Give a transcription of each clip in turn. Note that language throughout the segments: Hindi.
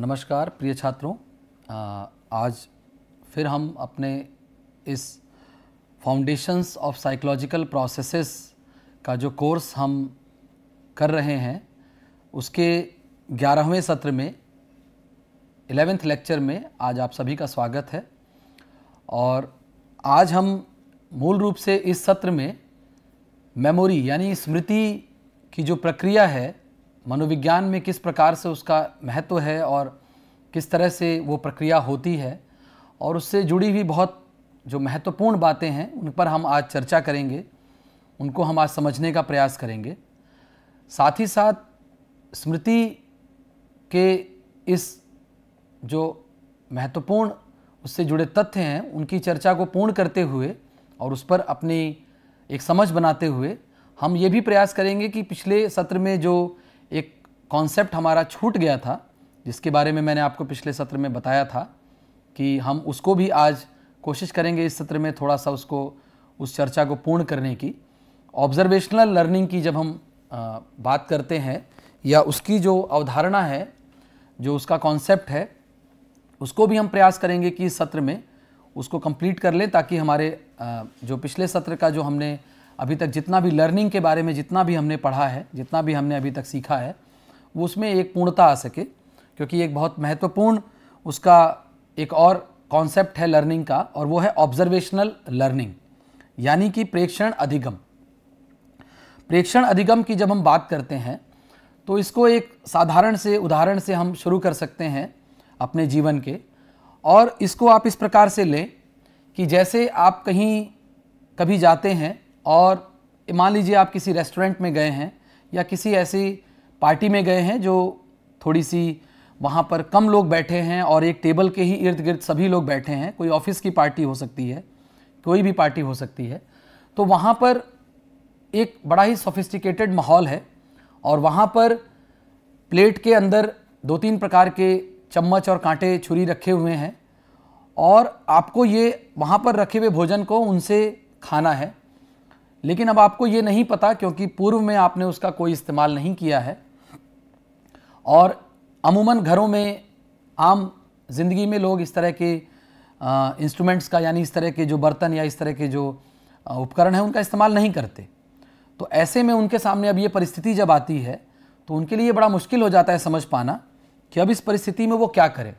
नमस्कार, प्रिय छात्रों। आज फिर हम अपने इस फाउंडेशंस ऑफ़ साइकोलॉजिकल प्रोसेसेस का जो कोर्स हम कर रहे हैं, उसके ग्यारहवें सत्र में एलेवेंथ लेक्चर में आज आप सभी का स्वागत है। और आज हम मूल रूप से इस सत्र में मेमोरी यानी स्मृति की जो प्रक्रिया है मनोविज्ञान में किस प्रकार से उसका महत्व है और किस तरह से वो प्रक्रिया होती है और उससे जुड़ी हुई बहुत जो महत्वपूर्ण बातें हैं, उन पर हम आज चर्चा करेंगे। उनको हम आज समझने का प्रयास करेंगे। साथ ही साथ स्मृति के इस जो महत्वपूर्ण, उससे जुड़े तथ्य हैं, उनकी चर्चा को पूर्ण करते हुए और उस पर अपनी एक समझ बनाते हुए हम ये भी प्रयास करेंगे कि पिछले सत्र में जो एक कॉन्सेप्ट हमारा छूट गया था जिसके बारे में मैंने आपको पिछले सत्र में बताया था कि हम उसको भी आज कोशिश करेंगे इस सत्र में थोड़ा सा उसको उस चर्चा को पूर्ण करने की। ऑब्जर्वेशनल लर्निंग की जब हम आ, बात करते हैं या उसकी जो अवधारणा है जो उसका कॉन्सेप्ट है उसको भी हम प्रयास करेंगे कि इस सत्र में उसको कंप्लीट कर लें ताकि हमारे आ, जो पिछले सत्र का जो हमने अभी तक जितना भी लर्निंग के बारे में जितना भी हमने पढ़ा है, जितना भी हमने अभी तक सीखा है, वो उसमें एक पूर्णता आ सके, क्योंकि एक बहुत महत्वपूर्ण उसका एक और कॉन्सेप्ट है लर्निंग का, और वो है ऑब्जर्वेशनल लर्निंग यानी कि प्रेक्षण अधिगम। प्रेक्षण अधिगम की जब हम बात करते हैं तो इसको एक साधारण से, उदाहरण से हम शुरू कर सकते हैं अपने जीवन के, और इसको आप इस प्रकार से लें कि जैसे आप कहीं, कभी जाते हैं और मान लीजिए आप किसी रेस्टोरेंट में गए हैं या किसी ऐसी पार्टी में गए हैं जो थोड़ी सी वहाँ पर कम लोग बैठे हैं और एक टेबल के ही इर्द गिर्द सभी लोग बैठे हैं, कोई ऑफ़िस की पार्टी हो सकती है, कोई भी पार्टी हो सकती है तो वहाँ पर एक बड़ा ही सोफिस्टिकेटेड माहौल है और वहाँ पर प्लेट के अंदर दो तीन प्रकार के चम्मच और कांटे छुरी रखे हुए हैं और आपको ये वहाँ पर रखे हुए भोजन को उनसे खाना है। लेकिन अब आपको ये नहीं पता क्योंकि पूर्व में आपने उसका कोई इस्तेमाल नहीं किया है। और अमूमन घरों में आम ज़िंदगी में लोग इस तरह के इंस्ट्रूमेंट्स का यानी इस तरह के जो बर्तन या इस तरह के जो उपकरण हैं, उनका इस्तेमाल नहीं करते। तो ऐसे में उनके सामने अब ये परिस्थिति जब आती है तो उनके लिए बड़ा मुश्किल हो जाता है समझ पाना कि अब इस परिस्थिति में वो क्या करें।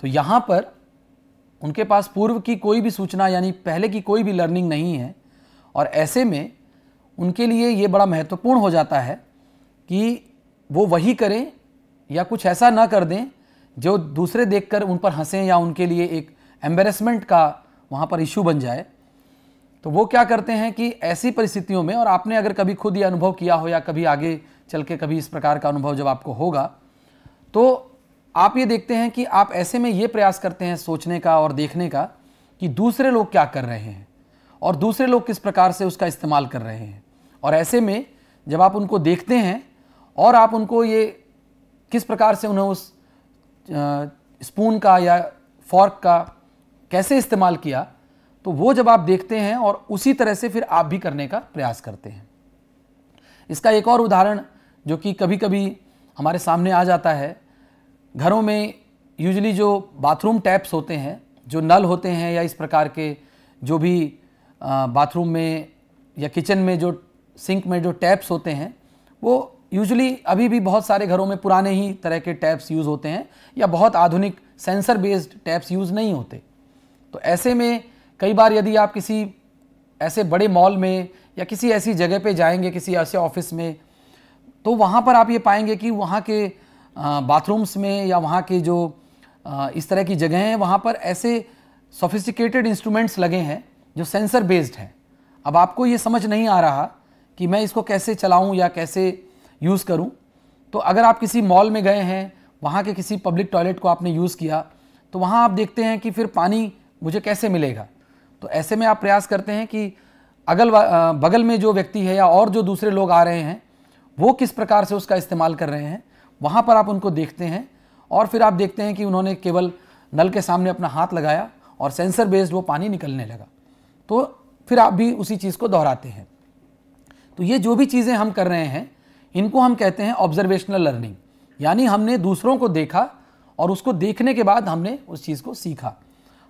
तो यहाँ पर उनके पास पूर्व की कोई भी सूचना यानी पहले की कोई भी लर्निंग नहीं है। और ऐसे में उनके लिए ये बड़ा महत्वपूर्ण हो जाता है कि वो वही करें या कुछ ऐसा ना कर दें जो दूसरे देखकर उन पर हंसें या उनके लिए एक एम्बेरसमेंट का वहाँ पर इशू बन जाए। तो वो क्या करते हैं कि ऐसी परिस्थितियों में, और आपने अगर कभी खुद ये अनुभव किया हो या कभी आगे चल के कभी इस प्रकार का अनुभव जब आपको होगा तो आप ये देखते हैं कि आप ऐसे में ये प्रयास करते हैं सोचने का और देखने का कि दूसरे लोग क्या कर रहे हैं। और दूसरे लोग किस प्रकार से उसका इस्तेमाल कर रहे हैं? और ऐसे में जब आप उनको देखते हैं और आप उनको ये किस प्रकार से उन्हें उस स्पून का या फॉर्क का कैसे इस्तेमाल किया तो वो जब आप देखते हैं और उसी तरह से फिर आप भी करने का प्रयास करते हैं। इसका एक और उदाहरण जो कि कभी कभी हमारे सामने आ जाता है। घरों में यूजली जो बाथरूम टैप्स होते हैं, जो नल होते हैं या इस प्रकार के जो भी बाथरूम में या किचन में जो सिंक में जो टैप्स होते हैं, वो यूजुअली अभी भी बहुत सारे घरों में पुराने ही तरह के टैप्स यूज़ होते हैं या बहुत आधुनिक सेंसर बेस्ड टैप्स यूज़ नहीं होते। तो ऐसे में कई बार यदि आप किसी ऐसे बड़े मॉल में या किसी ऐसी जगह पे जाएँगे, किसी ऐसे ऑफ़िस में तो वहाँ पर आप ये पाएँगे कि वहाँ के बाथरूम्स में या वहाँ के जो इस तरह की जगह हैं, वहाँ पर ऐसे सोफिस्टिकेटेड इंस्ट्रूमेंट्स लगे हैं जो सेंसर बेस्ड है। अब आपको ये समझ नहीं आ रहा कि मैं इसको कैसे चलाऊं या कैसे यूज़ करूँ। तो अगर आप किसी मॉल में गए हैं, वहाँ के किसी पब्लिक टॉयलेट को आपने यूज़ किया तो वहाँ आप देखते हैं कि फिर पानी मुझे कैसे मिलेगा। तो ऐसे में आप प्रयास करते हैं कि अगल बगल में जो व्यक्ति है या और जो दूसरे लोग आ रहे हैं, वो किस प्रकार से उसका इस्तेमाल कर रहे हैं, वहाँ पर आप उनको देखते हैं और फिर आप देखते हैं कि उन्होंने केवल नल के सामने अपना हाथ लगाया और सेंसर बेस्ड वो पानी निकलने लगा। तो फिर आप भी उसी चीज़ को दोहराते हैं। तो ये जो भी चीज़ें हम कर रहे हैं, इनको हम कहते हैं ऑब्जर्वेशनल लर्निंग यानी हमने दूसरों को देखा और उसको देखने के बाद हमने उस चीज़ को सीखा।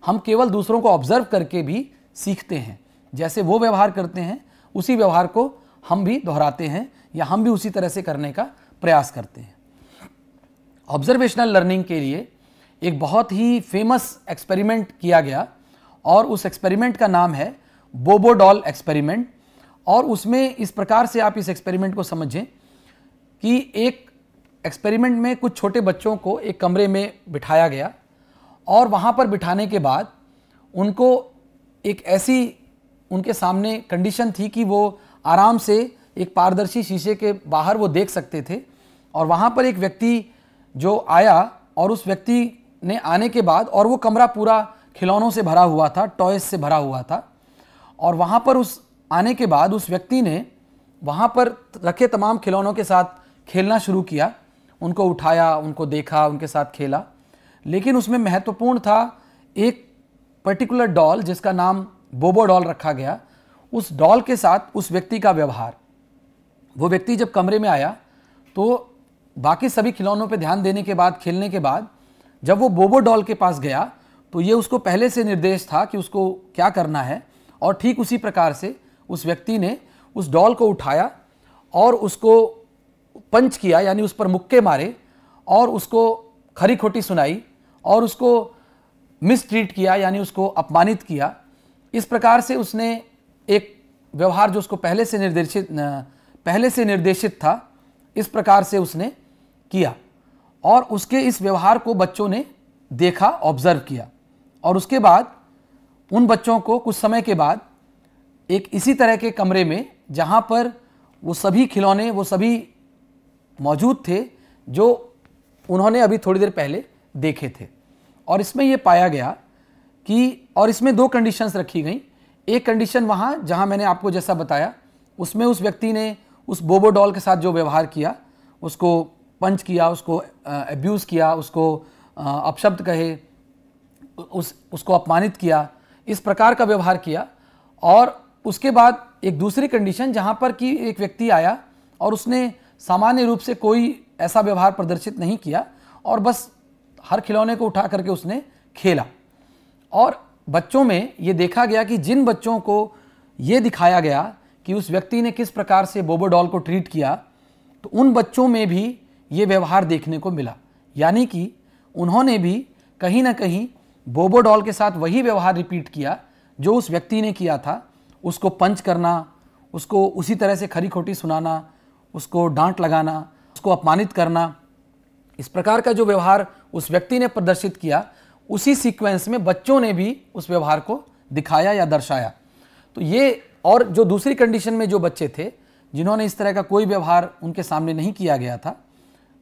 हम केवल दूसरों को ऑब्ज़र्व करके भी सीखते हैं। जैसे वो व्यवहार करते हैं, उसी व्यवहार को हम भी दोहराते हैं या हम भी उसी तरह से करने का प्रयास करते हैं। ऑब्जर्वेशनल लर्निंग के लिए एक बहुत ही फ़ेमस एक्सपेरिमेंट किया गया। और उस एक्सपेरिमेंट का नाम है बोबोडॉल एक्सपेरिमेंट और उसमें इस प्रकार से आप इस एक्सपेरिमेंट को समझें कि एक एक्सपेरिमेंट में कुछ छोटे बच्चों को एक कमरे में बिठाया गया और वहाँ पर बिठाने के बाद उनको एक ऐसी, उनके सामने कंडीशन थी कि वो आराम से एक पारदर्शी शीशे के बाहर वो देख सकते थे और वहाँ पर एक व्यक्ति जो आया और उस व्यक्ति ने आने के बाद और वो कमरा पूरा खिलौनों से भरा हुआ था टॉयस से भरा हुआ था। और वहाँ पर उस, आने के बाद उस व्यक्ति ने वहाँ पर रखे तमाम खिलौनों के साथ खेलना शुरू किया। उनको उठाया, उनको देखा, उनके साथ खेला। लेकिन उसमें महत्वपूर्ण था एक पर्टिकुलर डॉल जिसका नाम बोबो डॉल रखा गया। उस डॉल के साथ उस व्यक्ति का व्यवहार। वो व्यक्ति जब कमरे में आया तो बाकी सभी खिलौनों पर ध्यान देने के बाद, खेलने के बाद जब वो बोबो डॉल के पास गया तो ये उसको पहले से निर्देश था कि उसको क्या करना है। और ठीक उसी प्रकार से उस व्यक्ति ने उस डॉल को उठाया और उसको पंच किया, यानी उस पर मुक्के मारे और उसको खरी खोटी सुनाई और उसको मिसट्रीट किया, यानी उसको अपमानित किया। इस प्रकार से उसने एक व्यवहार जो उसको पहले से निर्देशित पहले से निर्देशित था, इस प्रकार से उसने किया। और उसके इस व्यवहार को बच्चों ने देखा ऑब्ज़र्व किया। और उसके बाद, उन बच्चों को कुछ समय के बाद, एक इसी तरह के कमरे में, जहाँ पर वो सभी खिलौने, वो सभी मौजूद थे, जो उन्होंने अभी थोड़ी देर पहले देखे थे। और इसमें ये पाया गया कि, और इसमें दो कंडीशंस रखी गई। एक कंडीशन वहाँ, जहाँ मैंने आपको जैसा बताया, उसमें उस व्यक्ति ने उस बोबो डॉल के साथ जो व्यवहार किया, उसको पंच किया, उसको एब्यूज़ किया, उसको अपशब्द कहे उस, उसको अपमानित किया, इस प्रकार का व्यवहार किया, और उसके बाद एक दूसरी कंडीशन जहाँ पर कि एक व्यक्ति आया और उसने सामान्य रूप से कोई ऐसा व्यवहार प्रदर्शित नहीं किया और बस हर खिलौने को उठा करके उसने खेला। और बच्चों में ये देखा गया कि जिन बच्चों को ये दिखाया गया कि उस व्यक्ति ने किस प्रकार से बोबो डॉल को ट्रीट किया तो उन बच्चों में भी ये व्यवहार देखने को मिला। यानी कि उन्होंने भी कहीं ना कहीं बोबो डॉल के साथ वही व्यवहार रिपीट किया जो उस व्यक्ति ने किया था। उसको पंच करना, उसको उसी तरह से खरी खोटी सुनाना, उसको डांट लगाना, उसको अपमानित करना। इस प्रकार का जो व्यवहार उस व्यक्ति ने प्रदर्शित किया, उसी सीक्वेंस में बच्चों ने भी उस व्यवहार को दिखाया या दर्शाया। तो ये और जो दूसरी कंडीशन में जो बच्चे थे, जिन्होंने इस तरह का कोई व्यवहार उनके सामने नहीं किया गया था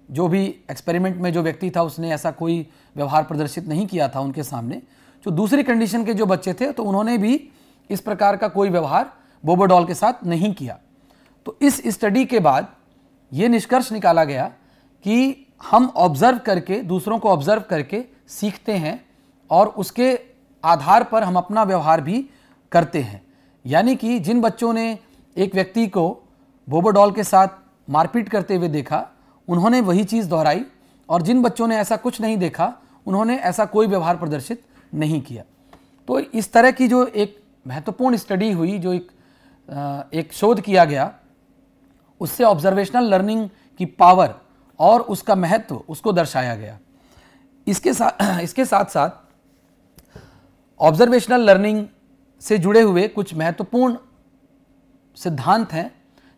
जो भी एक्सपेरिमेंट में जो व्यक्ति था, उसने ऐसा कोई व्यवहार प्रदर्शित नहीं किया था उनके सामने। जो दूसरी कंडीशन के जो बच्चे थे तो उन्होंने भी इस प्रकार का कोई व्यवहार बोबोडॉल के साथ नहीं किया। तो इस स्टडी के बाद ये निष्कर्ष निकाला गया कि हम ऑब्ज़र्व करके, दूसरों को ऑब्ज़र्व करके सीखते हैं और उसके आधार पर हम अपना व्यवहार भी करते हैं। यानी कि जिन बच्चों ने एक व्यक्ति को बोबोडॉल के साथ मारपीट करते हुए देखा उन्होंने वही चीज़ दोहराई और जिन बच्चों ने ऐसा कुछ नहीं देखा, उन्होंने ऐसा कोई व्यवहार प्रदर्शित नहीं किया। तो इस तरह की जो एक महत्वपूर्ण स्टडी हुई, जो एक एक शोध किया गया, उससे ऑब्जर्वेशनल लर्निंग की पावर और उसका महत्व उसको दर्शाया गया। इसके साथ इसके साथ साथ ऑब्जर्वेशनल लर्निंग से जुड़े हुए कुछ महत्वपूर्ण सिद्धांत हैं,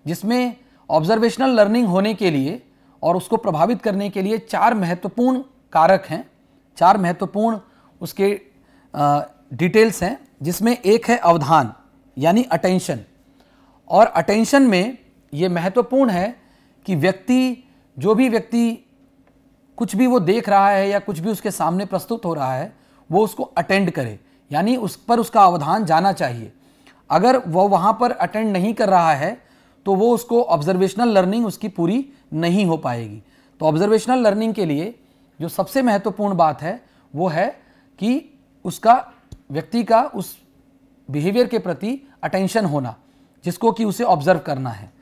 जिसमें ऑब्जर्वेशनल लर्निंग होने के लिए और उसको प्रभावित करने के लिए चार महत्वपूर्ण कारक हैं। चार महत्वपूर्ण उसके डिटेल्स हैं, जिसमें एक है अवधान, यानी अटेंशन और अटेंशन में ये महत्वपूर्ण है कि व्यक्ति, जो भी व्यक्ति कुछ भी वो देख रहा है या कुछ भी उसके सामने प्रस्तुत हो रहा है, वो उसको अटेंड करे। यानी उस पर उसका अवधान जाना चाहिए। अगर वो वहाँ पर अटेंड नहीं कर रहा है तो वो उसको ऑब्जर्वेशनल लर्निंग उसकी पूरी नहीं हो पाएगी। तो ऑब्जर्वेशनल लर्निंग के लिए जो सबसे महत्वपूर्ण बात है, वो है कि उसका, व्यक्ति का उस बिहेवियर के प्रति अटेंशन होना, जिसको कि उसे ऑब्ज़र्व करना है।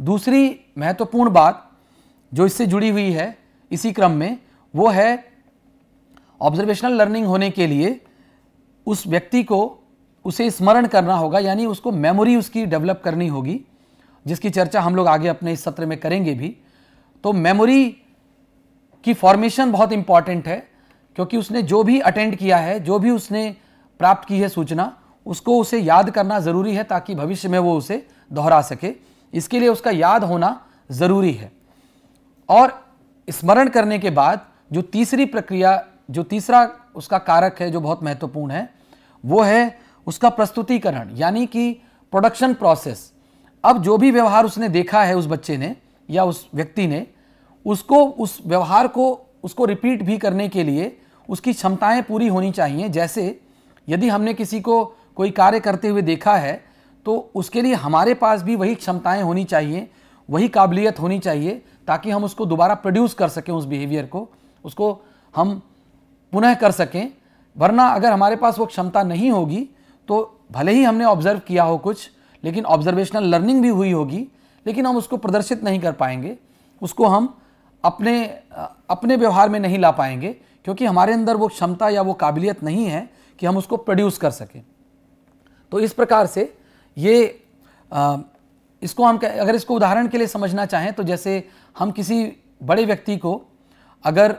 दूसरी महत्वपूर्ण बात जो इससे जुड़ी हुई है इसी क्रम में, वो है ऑब्जर्वेशनल लर्निंग होने के लिए उस व्यक्ति को उसे स्मरण करना होगा, यानी उसको मेमोरी उसकी डेवलप करनी होगी, जिसकी चर्चा हम लोग आगे अपने इस सत्र में करेंगे भी। तो मेमोरी की फॉर्मेशन बहुत इंपॉर्टेंट है, क्योंकि उसने जो भी अटेंड किया है, जो भी उसने प्राप्त की है सूचना, उसको उसे याद करना ज़रूरी है ताकि भविष्य में वो उसे दोहरा सके। इसके लिए उसका याद होना ज़रूरी है। और स्मरण करने के बाद जो तीसरी प्रक्रिया, जो तीसरा उसका कारक है, जो बहुत महत्वपूर्ण है, वो है उसका प्रस्तुतिकरण, यानी कि प्रोडक्शन प्रोसेस अब जो भी व्यवहार उसने देखा है उस बच्चे ने या उस व्यक्ति ने उसको, उस व्यवहार को, उसको रिपीट भी करने के लिए उसकी क्षमताएँ पूरी होनी चाहिए। जैसे यदि हमने किसी को कोई कार्य करते हुए देखा है तो उसके लिए हमारे पास भी वही क्षमताएँ होनी चाहिए, वही काबिलियत होनी चाहिए, ताकि हम उसको दोबारा प्रोड्यूस कर सकें उस बिहेवियर को, उसको हम पुनः कर सकें। वरना अगर हमारे पास वो क्षमता नहीं होगी तो भले ही हमने ऑब्ज़र्व किया हो कुछ, लेकिन ऑब्जर्वेशनल लर्निंग भी हुई होगी लेकिन हम उसको प्रदर्शित नहीं कर पाएँगे उसको हम अपने अपने व्यवहार में नहीं ला पाएँगे क्योंकि हमारे अंदर वो क्षमता या वो काबिलियत नहीं है कि हम उसको प्रोड्यूस कर सकें। तो इस प्रकार से ये आ, इसको हम अगर इसको उदाहरण के लिए समझना चाहें तो जैसे हम किसी बड़े व्यक्ति को अगर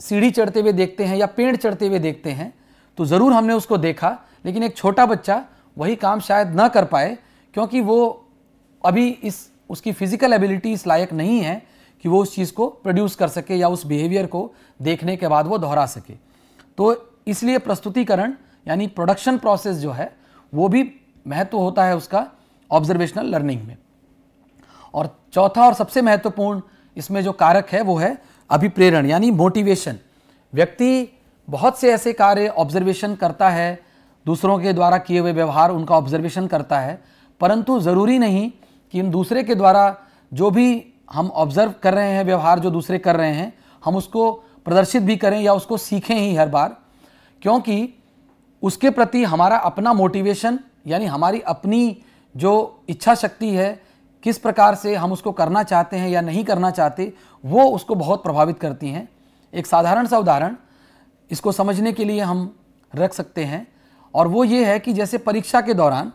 सीढ़ी चढ़ते हुए देखते हैं या पेड़ चढ़ते हुए देखते हैं तो ज़रूर हमने उसको देखा लेकिन एक छोटा बच्चा वही काम शायद ना कर पाए क्योंकि वो अभी इस उसकी फ़िज़िकल एबिलिटी इस लायक नहीं है कि वो उस चीज़ को प्रोड्यूस कर सके या उस बिहेवियर को देखने के बाद वो दोहरा सके। तो इसलिए प्रस्तुतिकरण, यानी प्रोडक्शन प्रोसेस जो है, वो भी महत्व होता है उसका ऑब्जर्वेशनल लर्निंग में। और चौथा और सबसे महत्वपूर्ण इसमें जो कारक है, वो है अभिप्रेरण, यानी मोटिवेशन व्यक्ति बहुत से ऐसे कार्य ऑब्जर्वेशन करता है, दूसरों के द्वारा किए हुए व्यवहार उनका ऑब्जर्वेशन करता है, परंतु ज़रूरी नहीं कि हम दूसरे के द्वारा जो भी हम ऑब्ज़र्व कर रहे हैं, व्यवहार जो दूसरे कर रहे हैं, हम उसको प्रदर्शित भी करें या उसको सीखें ही हर बार। क्योंकि उसके प्रति हमारा अपना मोटिवेशन यानी हमारी अपनी जो इच्छा शक्ति है, किस प्रकार से हम उसको करना चाहते हैं या नहीं करना चाहते, वो उसको बहुत प्रभावित करती हैं। एक साधारण सा उदाहरण, इसको समझने के लिए हम रख सकते हैं। और वो ये है कि जैसे परीक्षा के दौरान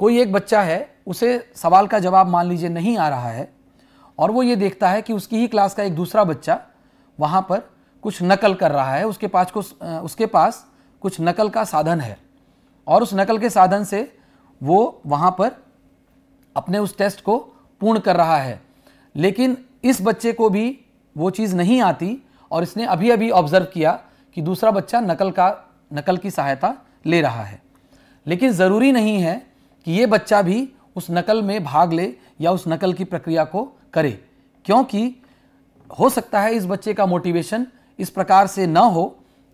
कोई एक बच्चा है, उसे सवाल का जवाब मान लीजिए नहीं आ रहा है और वो ये देखता है कि उसकी ही क्लास का एक दूसरा बच्चा वहाँ पर कुछ नकल कर रहा है, उसके पास कुछ उसके पास कुछ नकल का साधन है और उस नकल के साधन से वो वहाँ पर अपने उस टेस्ट को पूर्ण कर रहा है। लेकिन इस बच्चे को भी वो चीज़ नहीं आती और इसने अभी अभी ऑब्ज़र्व किया कि दूसरा बच्चा नकल का, नकल की सहायता ले रहा है। लेकिन ज़रूरी नहीं है कि ये बच्चा भी उस नकल में भाग ले या उस नकल की प्रक्रिया को करे। क्योंकि हो सकता है इस बच्चे का मोटिवेशन इस प्रकार से न हो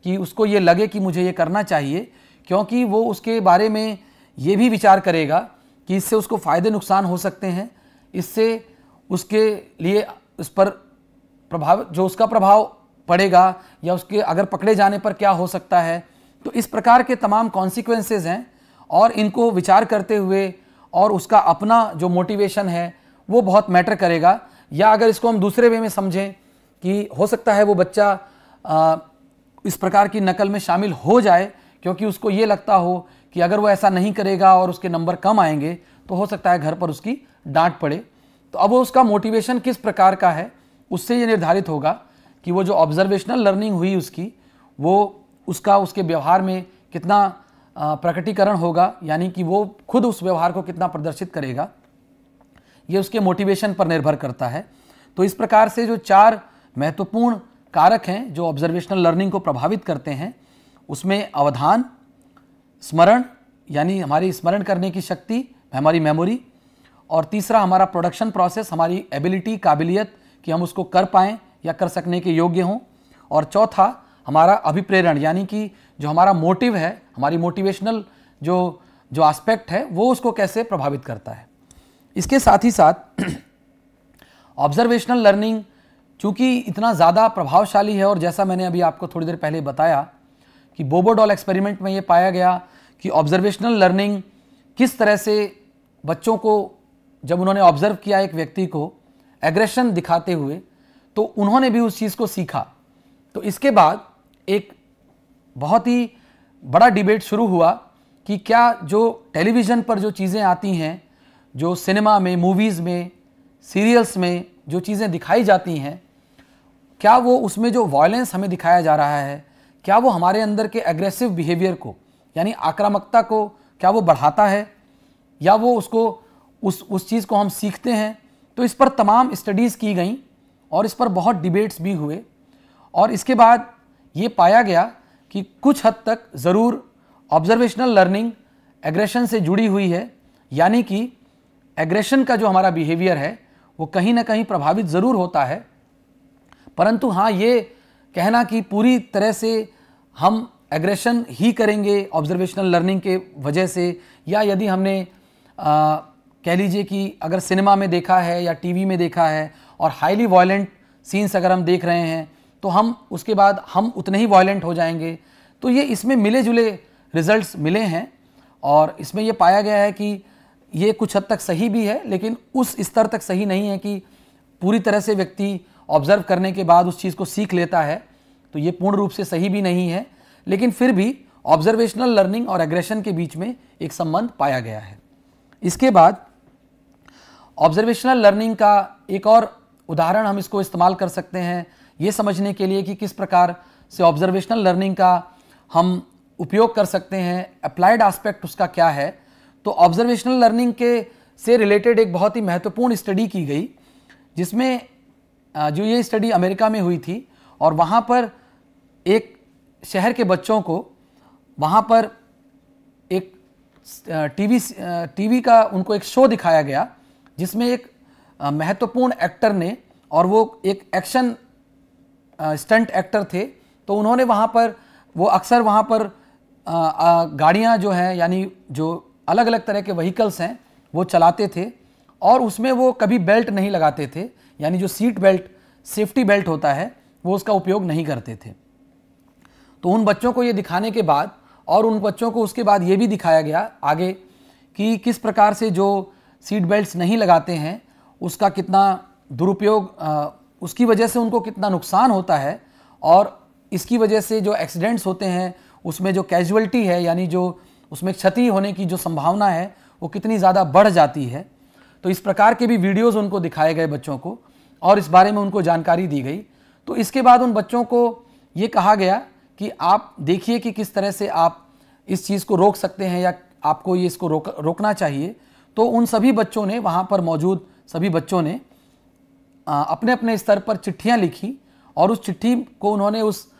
कि उसको ये लगे कि मुझे ये करना चाहिए, क्योंकि वो उसके बारे में ये भी विचार करेगा कि इससे उसको फ़ायदे नुकसान हो सकते हैं। इससे उसके लिए इस पर प्रभाव, जो उसका प्रभाव पड़ेगा या उसके अगर पकड़े जाने पर क्या हो सकता है। तो इस प्रकार के तमाम कॉन्सिक्वेंसेज हैं। और इनको विचार करते हुए और उसका अपना जो मोटिवेशन है वो बहुत मैटर करेगा। या अगर इसको हम दूसरे वे में समझें कि हो सकता है वो बच्चा आ, इस प्रकार की नकल में शामिल हो जाए क्योंकि उसको ये लगता हो कि अगर वो ऐसा नहीं करेगा और उसके नंबर कम आएँगे तो हो सकता है घर पर उसकी डांट पड़े। तो अब वो उसका मोटिवेशन किस प्रकार का है उससे ये निर्धारित होगा कि वो जो ऑब्जर्वेशनल लर्निंग हुई उसकी वो उसका उसके व्यवहार में कितना प्रकटीकरण होगा, यानी कि वो खुद उस व्यवहार को कितना प्रदर्शित करेगा, ये उसके मोटिवेशन पर निर्भर करता है। तो इस प्रकार से जो चार महत्वपूर्ण कारक हैं, जो ऑब्जर्वेशनल लर्निंग को प्रभावित करते हैं, उसमें अवधान, स्मरण, यानी हमारी स्मरण करने की शक्ति, हमारी मेमोरी और तीसरा हमारा प्रोडक्शन प्रोसेस हमारी एबिलिटी काबिलियत कि हम उसको कर पाएँ या कर सकने के योग्य हों। और चौथा हमारा अभिप्रेरण, यानी कि जो हमारा मोटिव है, हमारी मोटिवेशनल जो जो एस्पेक्ट है, वो उसको कैसे प्रभावित करता है। इसके साथ ही साथ ऑब्जर्वेशनल लर्निंग चूँकि इतना ज़्यादा प्रभावशाली है, और जैसा मैंने अभी आपको थोड़ी देर पहले बताया कि बोबोडॉल एक्सपेरिमेंट में ये पाया गया कि ऑब्जर्वेशनल लर्निंग किस तरह से बच्चों को, जब उन्होंने ऑब्ज़र्व किया एक व्यक्ति को एग्रेशन दिखाते हुए तो उन्होंने भी उस चीज़ को सीखा। तो इसके बाद एक बहुत ही बड़ा डिबेट शुरू हुआ कि क्या जो टेलीविज़न पर जो चीज़ें आती हैं, जो सिनेमा में मूवीज़ में सीरियल्स में जो चीज़ें दिखाई जाती हैं, क्या वो उसमें जो वायलेंस हमें दिखाया जा रहा है, क्या वो हमारे अंदर के एग्रेसिव बिहेवियर को, यानी आक्रामकता को, क्या वो बढ़ाता है, या वो उसको, उस उस चीज़ को हम सीखते हैं तो इस पर तमाम स्टडीज़ की गई और इस पर बहुत डिबेट्स भी हुए। और इसके बाद ये पाया गया कि कुछ हद तक ज़रूर ऑब्जर्वेशनल लर्निंग एग्रेशन से जुड़ी हुई है यानी कि एग्रेशन का जो हमारा बिहेवियर है वो कहीं ना कहीं प्रभावित ज़रूर होता है। परंतु हाँ ये कहना कि पूरी तरह से हम एग्रेशन ही करेंगे ऑब्जर्वेशनल लर्निंग के वजह से या यदि हमने आ, कह लीजिए कि अगर सिनेमा में देखा है या टीवी में देखा है और हाईली वायलेंट सीन्स अगर हम देख रहे हैं तो हम, उसके बाद हम उतने ही वायलेंट हो जाएँगे। तो ये इसमें मिले जुले रिजल्ट्स मिले हैं और इसमें ये पाया गया है कि ये कुछ हद तक सही भी है, लेकिन उस स्तर तक सही नहीं है कि पूरी तरह से व्यक्ति ऑब्ज़र्व करने के बाद उस चीज़ को सीख लेता है। तो ये पूर्ण रूप से सही भी नहीं है, लेकिन फिर भी ऑब्जर्वेशनल लर्निंग और एग्रेशन के बीच में एक संबंध पाया गया है। इसके बाद ऑब्जर्वेशनल लर्निंग का एक और उदाहरण हम इसको इस्तेमाल कर सकते हैं। ये समझने के लिए कि किस प्रकार से ऑब्जर्वेशनल लर्निंग का हम उपयोग कर सकते हैं अप्लाइड एस्पेक्ट उसका क्या है। तो ऑब्जर्वेशनल लर्निंग के से रिलेटेड एक बहुत ही महत्वपूर्ण स्टडी की गई, जिसमें जो ये स्टडी अमेरिका में हुई थी और वहाँ पर एक शहर के बच्चों को वहाँ पर एक टीवी टीवी का उनको एक शो दिखाया गया, जिसमें एक महत्वपूर्ण एक्टर ने और वो एक एक्शन स्टंट एक्टर थे तो उन्होंने वहाँ पर, वो अक्सर वहाँ पर गाड़ियाँ जो हैं, यानी जो अलग अलग तरह के व्हीकल्स हैं, वो चलाते थे और उसमें वो कभी बेल्ट नहीं लगाते थे, यानी जो सीट बेल्ट सेफ्टी बेल्ट होता है, वो उसका उपयोग नहीं करते थे। तो उन बच्चों को ये दिखाने के बाद और उन बच्चों को उसके बाद ये भी दिखाया गया आगे कि किस प्रकार से जो सीट बेल्ट्स नहीं लगाते हैं, उसका कितना दुरुपयोग उसकी वजह से उनको कितना नुकसान होता है और इसकी वजह से जो एक्सीडेंट्स होते हैं, उसमें जो कैजुअलिटी है, यानी जो उसमें क्षति होने की जो संभावना है, वो कितनी ज़्यादा बढ़ जाती है। तो इस प्रकार के भी वीडियोज़ उनको दिखाए गए बच्चों को और इस बारे में उनको जानकारी दी गई। तो इसके बाद उन बच्चों को ये कहा गया कि आप देखिए कि किस तरह से आप इस चीज़ को रोक सकते हैं या आपको ये इसको रोक, रोकना चाहिए। तो उन सभी बच्चों ने, वहाँ पर मौजूद सभी बच्चों ने अपने अपने स्तर पर चिट्ठियाँ लिखी और उस चिट्ठी को उन्होंने उस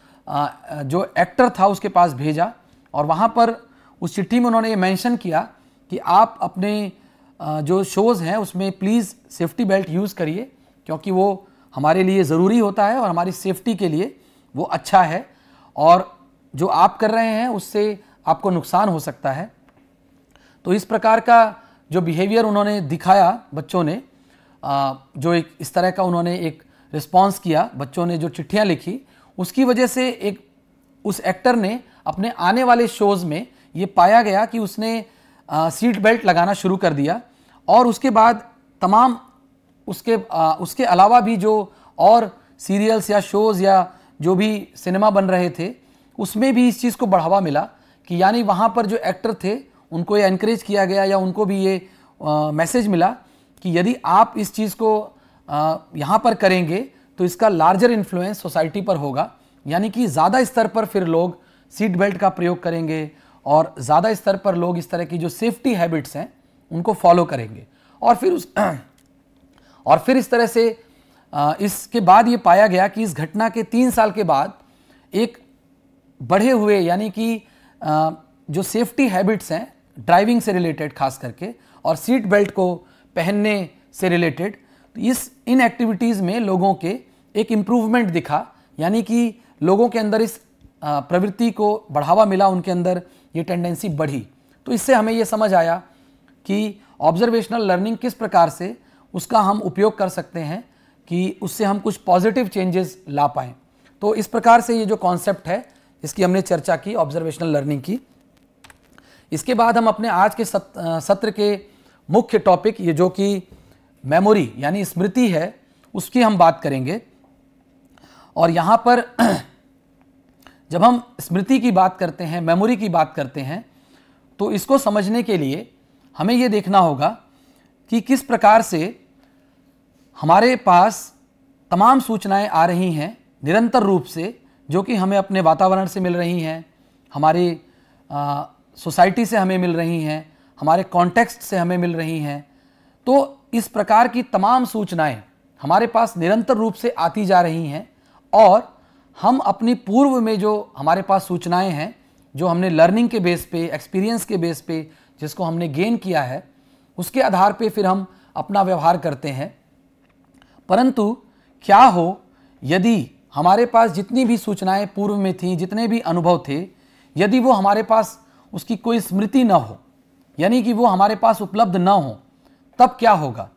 जो एक्टर था उसके पास भेजा और वहाँ पर उस चिट्ठी में उन्होंने ये मेंशन किया कि आप अपने जो शोज़ हैं उसमें प्लीज़ सेफ्टी बेल्ट यूज़ करिए क्योंकि वो हमारे लिए ज़रूरी होता है और हमारी सेफ्टी के लिए वो अच्छा है और जो आप कर रहे हैं उससे आपको नुकसान हो सकता है। तो इस प्रकार का जो बिहेवियर उन्होंने दिखाया बच्चों ने जो एक इस तरह का उन्होंने एक रिस्पॉन्स किया बच्चों ने जो चिट्ठियाँ लिखी उसकी वजह से एक उस एक्टर ने अपने आने वाले शोज़ में ये पाया गया कि उसने सीट बेल्ट लगाना शुरू कर दिया और उसके बाद तमाम उसके आ, उसके अलावा भी जो और सीरियल्स या शोज़ या जो भी सिनेमा बन रहे थे उसमें भी इस चीज़ को बढ़ावा मिला कि यानी वहाँ पर जो एक्टर थे उनको ये इनक्रेज किया गया या उनको भी ये मैसेज मिला कि यदि आप इस चीज़ को यहाँ पर करेंगे तो इसका लार्जर इन्फ्लुएंस सोसाइटी पर होगा। यानी कि ज़्यादा स्तर पर फिर लोग सीट बेल्ट का प्रयोग करेंगे और ज़्यादा स्तर पर लोग इस तरह की जो सेफ्टी हैबिट्स हैं, उनको फॉलो करेंगे। और फिर उस, और फिर इस तरह से इसके बाद ये पाया गया कि इस घटना के तीन साल के बाद एक बढ़े हुए, यानी कि जो सेफ्टी हैबिट्स हैं ड्राइविंग से रिलेटेड खास करके, और सीट बेल्ट को पहनने से रिलेटेड तो इस इन एक्टिविटीज़ में लोगों के एक इम्प्रूवमेंट दिखा। यानी कि लोगों के अंदर इस प्रवृत्ति को बढ़ावा मिला, उनके अंदर ये टेंडेंसी बढ़ी। तो इससे हमें ये समझ आया कि ऑब्जर्वेशनल लर्निंग किस प्रकार से उसका हम उपयोग कर सकते हैं कि उससे हम कुछ पॉजिटिव चेंजेस ला पाएँ। तो इस प्रकार से ये जो कॉन्सेप्ट है, इसकी हमने चर्चा की ऑब्जर्वेशनल लर्निंग की। इसके बाद हम अपने आज के सत्र के मुख्य टॉपिक ये जो कि मेमोरी यानी स्मृति है, उसकी हम बात करेंगे। और यहाँ पर जब हम स्मृति की बात करते हैं मेमोरी की बात करते हैं तो इसको समझने के लिए हमें ये देखना होगा कि किस प्रकार से हमारे पास तमाम सूचनाएँ आ रही हैं, निरंतर रूप से, जो कि हमें अपने वातावरण से मिल रही हैं, हमारी सोसाइटी से हमें मिल रही हैं हमारे कॉन्टेक्स्ट से हमें मिल रही हैं। तो इस प्रकार की तमाम सूचनाएँ हमारे पास निरंतर रूप से आती जा रही हैं और हम अपनी पूर्व में जो हमारे पास सूचनाएँ हैं, जो हमने लर्निंग के बेस पे एक्सपीरियंस के बेस पे, जिसको हमने गेन किया है, उसके आधार पे फिर हम अपना व्यवहार करते हैं। परंतु क्या हो, यदि हमारे पास जितनी भी सूचनाएँ पूर्व में थी, जितने भी अनुभव थे, यदि वो हमारे पास उसकी कोई स्मृति न हो यानी कि वो हमारे पास उपलब्ध न हो, तब क्या होगा?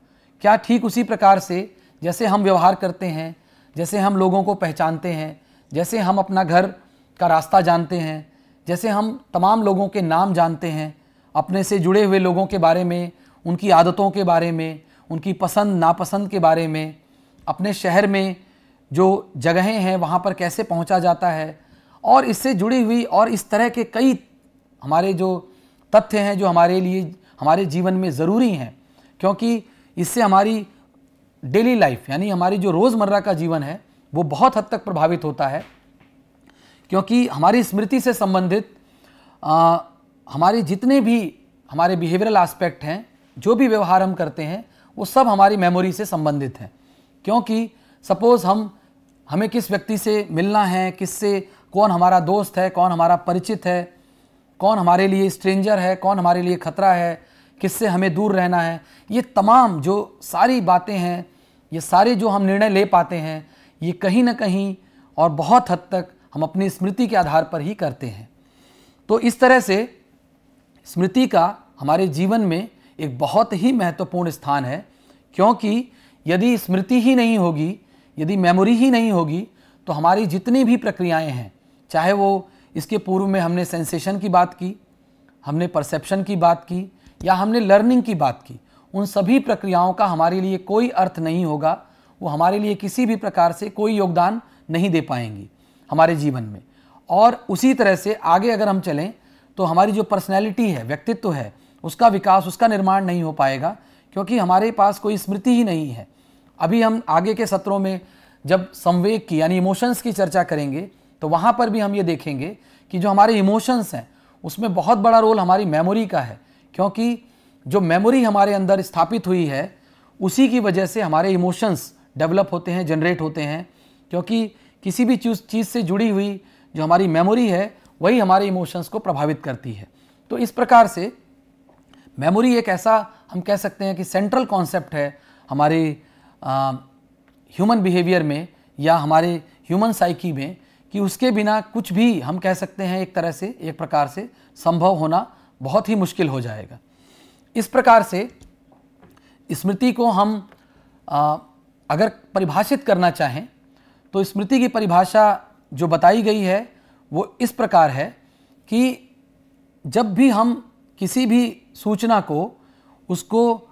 क्या ठीक उसी प्रकार से जैसे हम व्यवहार करते हैं, जैसे हम लोगों को पहचानते हैं, जैसे हम अपना घर का रास्ता जानते हैं, जैसे हम तमाम लोगों के नाम जानते हैं, अपने से जुड़े हुए लोगों के बारे में, उनकी आदतों के बारे में, उनकी पसंद, नापसंद के बारे में, अपने शहर में जो जगहें हैं, वहाँ पर कैसे पहुँचा जाता है, और इससे जुड़ी हुई और इस तरह के कई हमारे जो तथ्य हैं जो हमारे लिए, हमारे जीवन में ज़रूरी हैं, क्योंकि इससे हमारी डेली लाइफ यानी हमारी जो रोज़मर्रा का जीवन है, वो बहुत हद तक प्रभावित होता है, क्योंकि हमारी स्मृति से संबंधित हमारे जितने भी, हमारे बिहेवियरल एस्पेक्ट हैं, जो भी व्यवहार हम करते हैं, वो सब हमारी मेमोरी से संबंधित हैं। क्योंकि सपोज़ हम, हमें किस व्यक्ति से मिलना है, किससे, कौन हमारा दोस्त है, कौन हमारा परिचित है कौन हमारे लिए स्ट्रेंजर है, कौन हमारे लिए खतरा है, किससे हमें दूर रहना है, ये तमाम जो सारी बातें हैं, ये सारे जो हम निर्णय ले पाते हैं, ये कहीं ना कहीं और बहुत हद तक हम अपनी स्मृति के आधार पर ही करते हैं। तो इस तरह से स्मृति का हमारे जीवन में एक बहुत ही महत्वपूर्ण स्थान है, क्योंकि यदि स्मृति ही नहीं होगी, यदि मेमोरी ही नहीं होगी तो हमारी जितनी भी प्रक्रियाएँ हैं, चाहे वो इसके पूर्व में हमने सेंसेशन की बात की, हमने परसेप्शन की बात की, या हमने लर्निंग की बात की, उन सभी प्रक्रियाओं का हमारे लिए कोई अर्थ नहीं होगा, वो हमारे लिए किसी भी प्रकार से कोई योगदान नहीं दे पाएँगी हमारे जीवन में। और उसी तरह से आगे अगर हम चलें तो हमारी जो पर्सनैलिटी है, व्यक्तित्व है, उसका विकास, उसका निर्माण नहीं हो पाएगा, क्योंकि हमारे पास कोई स्मृति ही नहीं है। अभी हम आगे के सत्रों में जब संवेग की, यानी इमोशंस की चर्चा करेंगे तो वहाँ पर भी हम ये देखेंगे कि जो हमारे इमोशंस हैं, उसमें बहुत बड़ा रोल हमारी मेमोरी का है, क्योंकि जो मेमोरी हमारे अंदर स्थापित हुई है, उसी की वजह से हमारे इमोशंस डेवलप होते हैं जनरेट होते हैं, क्योंकि किसी भी चीज़ चीज़ से जुड़ी हुई जो हमारी मेमोरी है, वही हमारे इमोशंस को प्रभावित करती है। तो इस प्रकार से मेमोरी एक ऐसा, हम कह सकते हैं कि सेंट्रल कॉन्सेप्ट है हमारे ह्यूमन बिहेवियर में या हमारे ह्यूमन साइकी में कि उसके बिना कुछ भी हम कह सकते हैं एक तरह से एक प्रकार से संभव होना बहुत ही मुश्किल हो जाएगा। इस प्रकार से स्मृति को हम आ, अगर परिभाषित करना चाहें तो स्मृति की परिभाषा जो बताई गई है वो इस प्रकार है कि जब भी हम किसी भी सूचना को उसको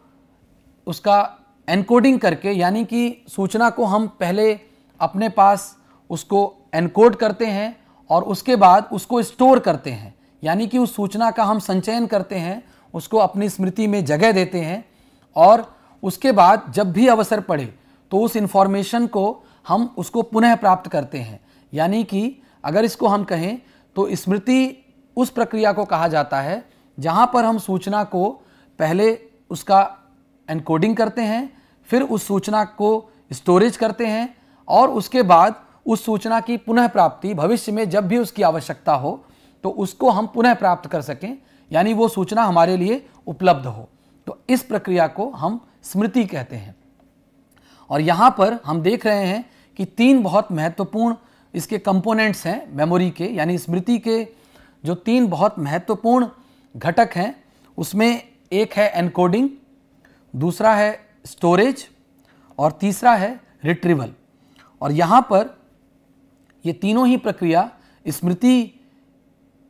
उसका एनकोडिंग करके यानी कि सूचना को हम पहले अपने पास उसको एनकोड करते हैं और उसके बाद उसको स्टोर करते हैं। यानी कि उस सूचना का हम संचयन करते हैं, उसको अपनी स्मृति में जगह देते हैं और उसके बाद जब भी अवसर पड़े तो उस इन्फॉर्मेशन को हम उसको पुनः प्राप्त करते हैं। यानी कि अगर इसको हम कहें तो स्मृति उस प्रक्रिया को कहा जाता है, जहाँ पर हम सूचना को पहले उसका एनकोडिंग करते हैं, फिर उस सूचना को स्टोरेज करते हैं और उसके बाद उस सूचना की पुनः प्राप्ति भविष्य में जब भी उसकी आवश्यकता हो तो उसको हम पुनः प्राप्त कर सकें, यानी वो सूचना हमारे लिए उपलब्ध हो। तो इस प्रक्रिया को हम स्मृति कहते हैं। और यहाँ पर हम देख रहे हैं कि तीन बहुत महत्वपूर्ण इसके कंपोनेंट्स हैं मेमोरी के, यानी स्मृति के जो तीन बहुत महत्वपूर्ण घटक हैं, उसमें एक है एनकोडिंग दूसरा है स्टोरेज और तीसरा है रिट्रीवल और यहाँ पर ये तीनों ही प्रक्रिया स्मृति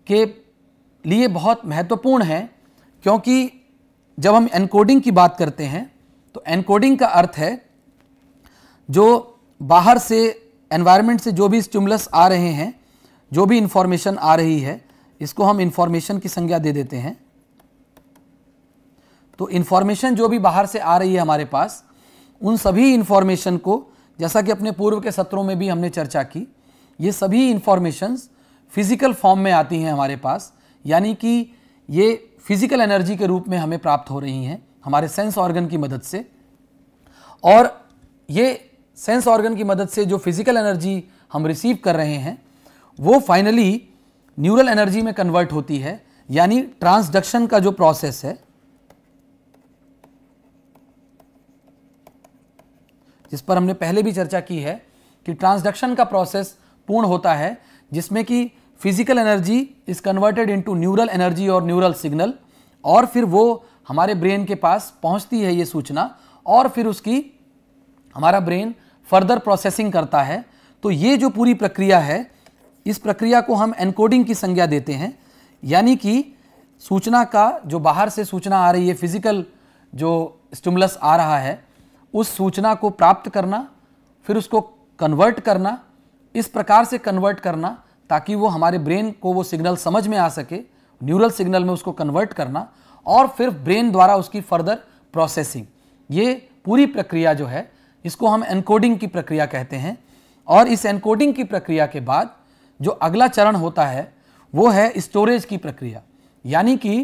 के लिए बहुत महत्वपूर्ण है, क्योंकि जब हम एनकोडिंग की बात करते हैं तो एनकोडिंग का अर्थ है, जो बाहर से एनवायरनमेंट से जो भी स्टिमुलस आ रहे हैं, जो भी इंफॉर्मेशन आ रही है, इसको हम इंफॉर्मेशन की संज्ञा दे देते हैं। तो इंफॉर्मेशन जो भी बाहर से आ रही है हमारे पास, उन सभी इंफॉर्मेशन को, जैसा कि अपने पूर्व के सत्रों में भी हमने चर्चा की ये सभी इंफॉर्मेशंस फ़िज़िकल फॉर्म में आती हैं हमारे पास, यानी कि ये फ़िज़िकल एनर्जी के रूप में हमें प्राप्त हो रही हैं हमारे सेंस ऑर्गन की मदद से। और ये सेंस ऑर्गन की मदद से जो फ़िज़िकल एनर्जी हम रिसीव कर रहे हैं, वो फाइनली न्यूरल एनर्जी में कन्वर्ट होती है, यानी ट्रांसडक्शन का जो प्रोसेस है, जिस पर हमने पहले भी चर्चा की है कि ट्रांसडक्शन का प्रोसेस पूर्ण होता है, जिसमें कि physical energy is converted into neural energy और न्यूरल सिग्नल और फिर वो हमारे ब्रेन के पास पहुँचती है ये सूचना, और फिर उसकी हमारा ब्रेन फर्दर प्रोसेसिंग करता है। तो ये जो पूरी प्रक्रिया है, इस प्रक्रिया को हम एनकोडिंग की संज्ञा देते हैं। यानी कि सूचना का जो बाहर से सूचना आ रही है फ़िज़िकल जो स्टिमुलस आ रहा है, उस सूचना को प्राप्त करना, फिर उसको कन्वर्ट करना इस प्रकार से कन्वर्ट करना ताकि वो हमारे ब्रेन को वो सिग्नल समझ में आ सके न्यूरल सिग्नल में उसको कन्वर्ट करना और फिर ब्रेन द्वारा उसकी फर्दर प्रोसेसिंग ये पूरी प्रक्रिया जो है, इसको हम एनकोडिंग की प्रक्रिया कहते हैं और इस एनकोडिंग की प्रक्रिया के बाद जो अगला चरण होता है, वो है स्टोरेज की प्रक्रिया। यानी कि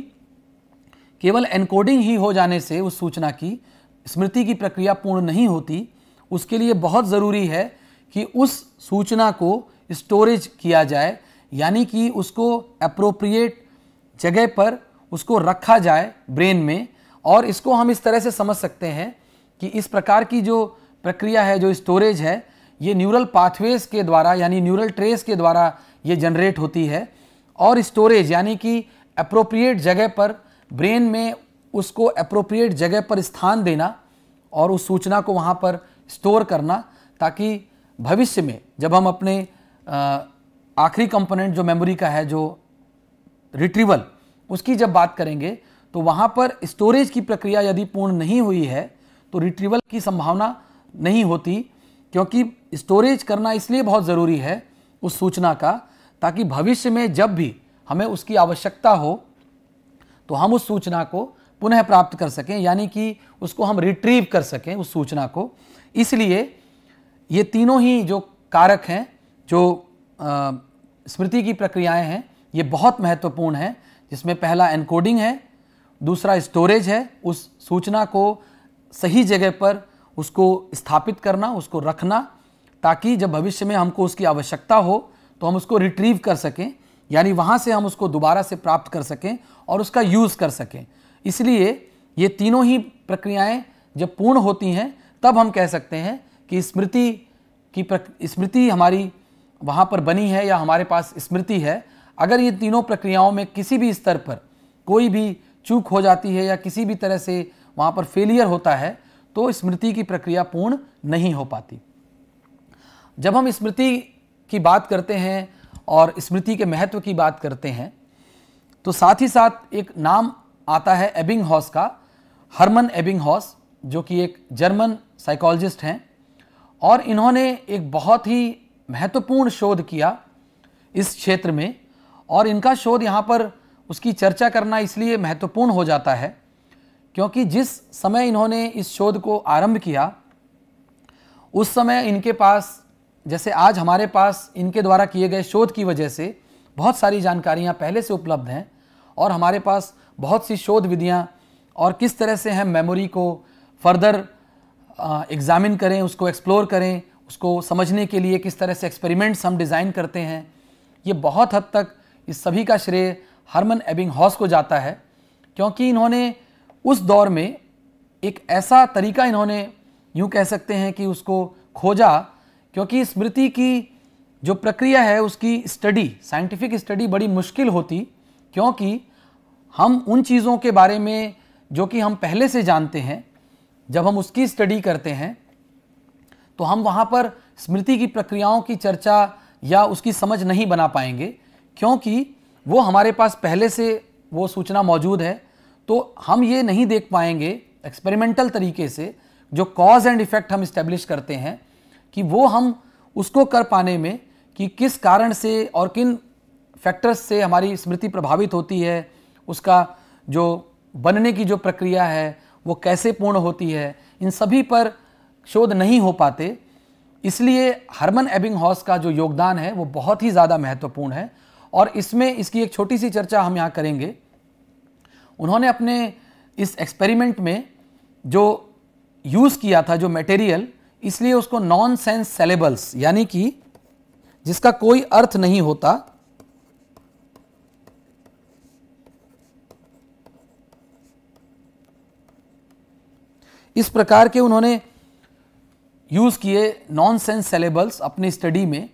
केवल एनकोडिंग ही हो जाने से उस सूचना की, स्मृति की प्रक्रिया पूर्ण नहीं होती, उसके लिए बहुत ज़रूरी है कि उस सूचना को स्टोरेज किया जाए, यानी कि उसको अप्रोप्रिएट जगह पर उसको रखा जाए ब्रेन में, और इसको हम इस तरह से समझ सकते हैं कि इस प्रकार की जो प्रक्रिया है, जो स्टोरेज है, ये न्यूरल पाथवेज के द्वारा, यानी न्यूरल ट्रेस के द्वारा ये जनरेट होती है, और स्टोरेज यानी कि अप्रोप्रिएट जगह पर ब्रेन में उसको अप्रोप्रिएट जगह पर स्थान देना, और उस सूचना को वहाँ पर स्टोर करना, ताकि भविष्य में, जब हम अपने आखिरी कंपोनेंट जो मेमोरी का है, जो रिट्रीवल उसकी जब बात करेंगे तो वहाँ पर स्टोरेज की प्रक्रिया यदि पूर्ण नहीं हुई है तो रिट्रीवल की संभावना नहीं होती, क्योंकि स्टोरेज करना इसलिए बहुत ज़रूरी है, उस सूचना का, ताकि भविष्य में जब भी हमें उसकी आवश्यकता हो तो हम उस सूचना को पुनः प्राप्त कर सकें, यानी कि उसको हम रिट्रीव कर सकें उस सूचना को। इसलिए ये तीनों ही जो कारक हैं, जो स्मृति की प्रक्रियाएँ हैं, ये बहुत महत्वपूर्ण हैं। जिसमें पहला एनकोडिंग है, दूसरा स्टोरेज है, उस सूचना को सही जगह पर उसको स्थापित करना, उसको रखना, ताकि जब भविष्य में हमको उसकी आवश्यकता हो तो हम उसको रिट्रीव कर सकें, यानी वहाँ से हम उसको दोबारा से प्राप्त कर सकें और उसका यूज़ कर सकें। इसलिए ये तीनों ही प्रक्रियाएँ जब पूर्ण होती हैं, तब हम कह सकते हैं कि स्मृति की स्मृति हमारी वहाँ पर बनी है या हमारे पास स्मृति है, अगर ये तीनों प्रक्रियाओं में किसी भी स्तर पर कोई भी चूक हो जाती है या किसी भी तरह से वहाँ पर फेलियर होता है तो स्मृति की प्रक्रिया पूर्ण नहीं हो पाती। जब हम स्मृति की बात करते हैं और स्मृति के महत्व की बात करते हैं तो साथ ही साथ एक नाम आता है एबिंग हॉस का, हरमन एबिंग हॉस जो कि एक जर्मन साइकोलॉजिस्ट हैं। और इन्होंने एक बहुत ही महत्वपूर्ण शोध किया इस क्षेत्र में, और इनका शोध यहाँ पर उसकी चर्चा करना इसलिए महत्वपूर्ण हो जाता है क्योंकि जिस समय इन्होंने इस शोध को आरंभ किया, उस समय इनके पास, जैसे आज हमारे पास इनके द्वारा किए गए शोध की वजह से बहुत सारी जानकारियाँ पहले से उपलब्ध हैं और हमारे पास बहुत सी शोध विधियाँ और किस तरह से हम मेमोरी को फर्दर एग्ज़ामिन करें, उसको एक्सप्लोर करें, उसको समझने के लिए किस तरह से एक्सपेरिमेंट्स हम डिज़ाइन करते हैं। ये बहुत हद तक इस सभी का श्रेय हरमन एबिंग हॉस को जाता है, क्योंकि इन्होंने उस दौर में एक ऐसा तरीका इन्होंने यूँ कह सकते हैं कि उसको खोजा, क्योंकि स्मृति की जो प्रक्रिया है, उसकी स्टडी साइंटिफिक स्टडी बड़ी मुश्किल होती, क्योंकि हम उन चीज़ों के बारे में जो कि हम पहले से जानते हैं जब हम उसकी स्टडी करते हैं तो हम वहाँ पर स्मृति की प्रक्रियाओं की चर्चा या उसकी समझ नहीं बना पाएँगे, क्योंकि वो हमारे पास पहले से वो सूचना मौजूद है तो हम ये नहीं देख पाएँगे एक्सपेरिमेंटल तरीके से जो कॉज एंड इफ़ेक्ट हम इस्टेब्लिश करते हैं, कि वो हम उसको कर पाने में कि किस कारण से और किन फैक्टर्स से हमारी स्मृति प्रभावित होती है, उसका जो बनने की जो प्रक्रिया है वो कैसे पूर्ण होती है, इन सभी पर शोध नहीं हो पाते। इसलिए हरमन एबिंग हॉस का जो योगदान है, वो बहुत ही ज़्यादा महत्वपूर्ण है। और इसमें इसकी एक छोटी सी चर्चा हम यहाँ करेंगे। उन्होंने अपने इस एक्सपेरिमेंट में जो यूज़ किया था, जो मटेरियल इसलिए उसको नॉन सेंस सेलेबल्स यानी कि जिसका कोई अर्थ नहीं होता इस प्रकार के उन्होंने यूज़ किए नॉन सेंस सेलेबल्स अपनी स्टडी में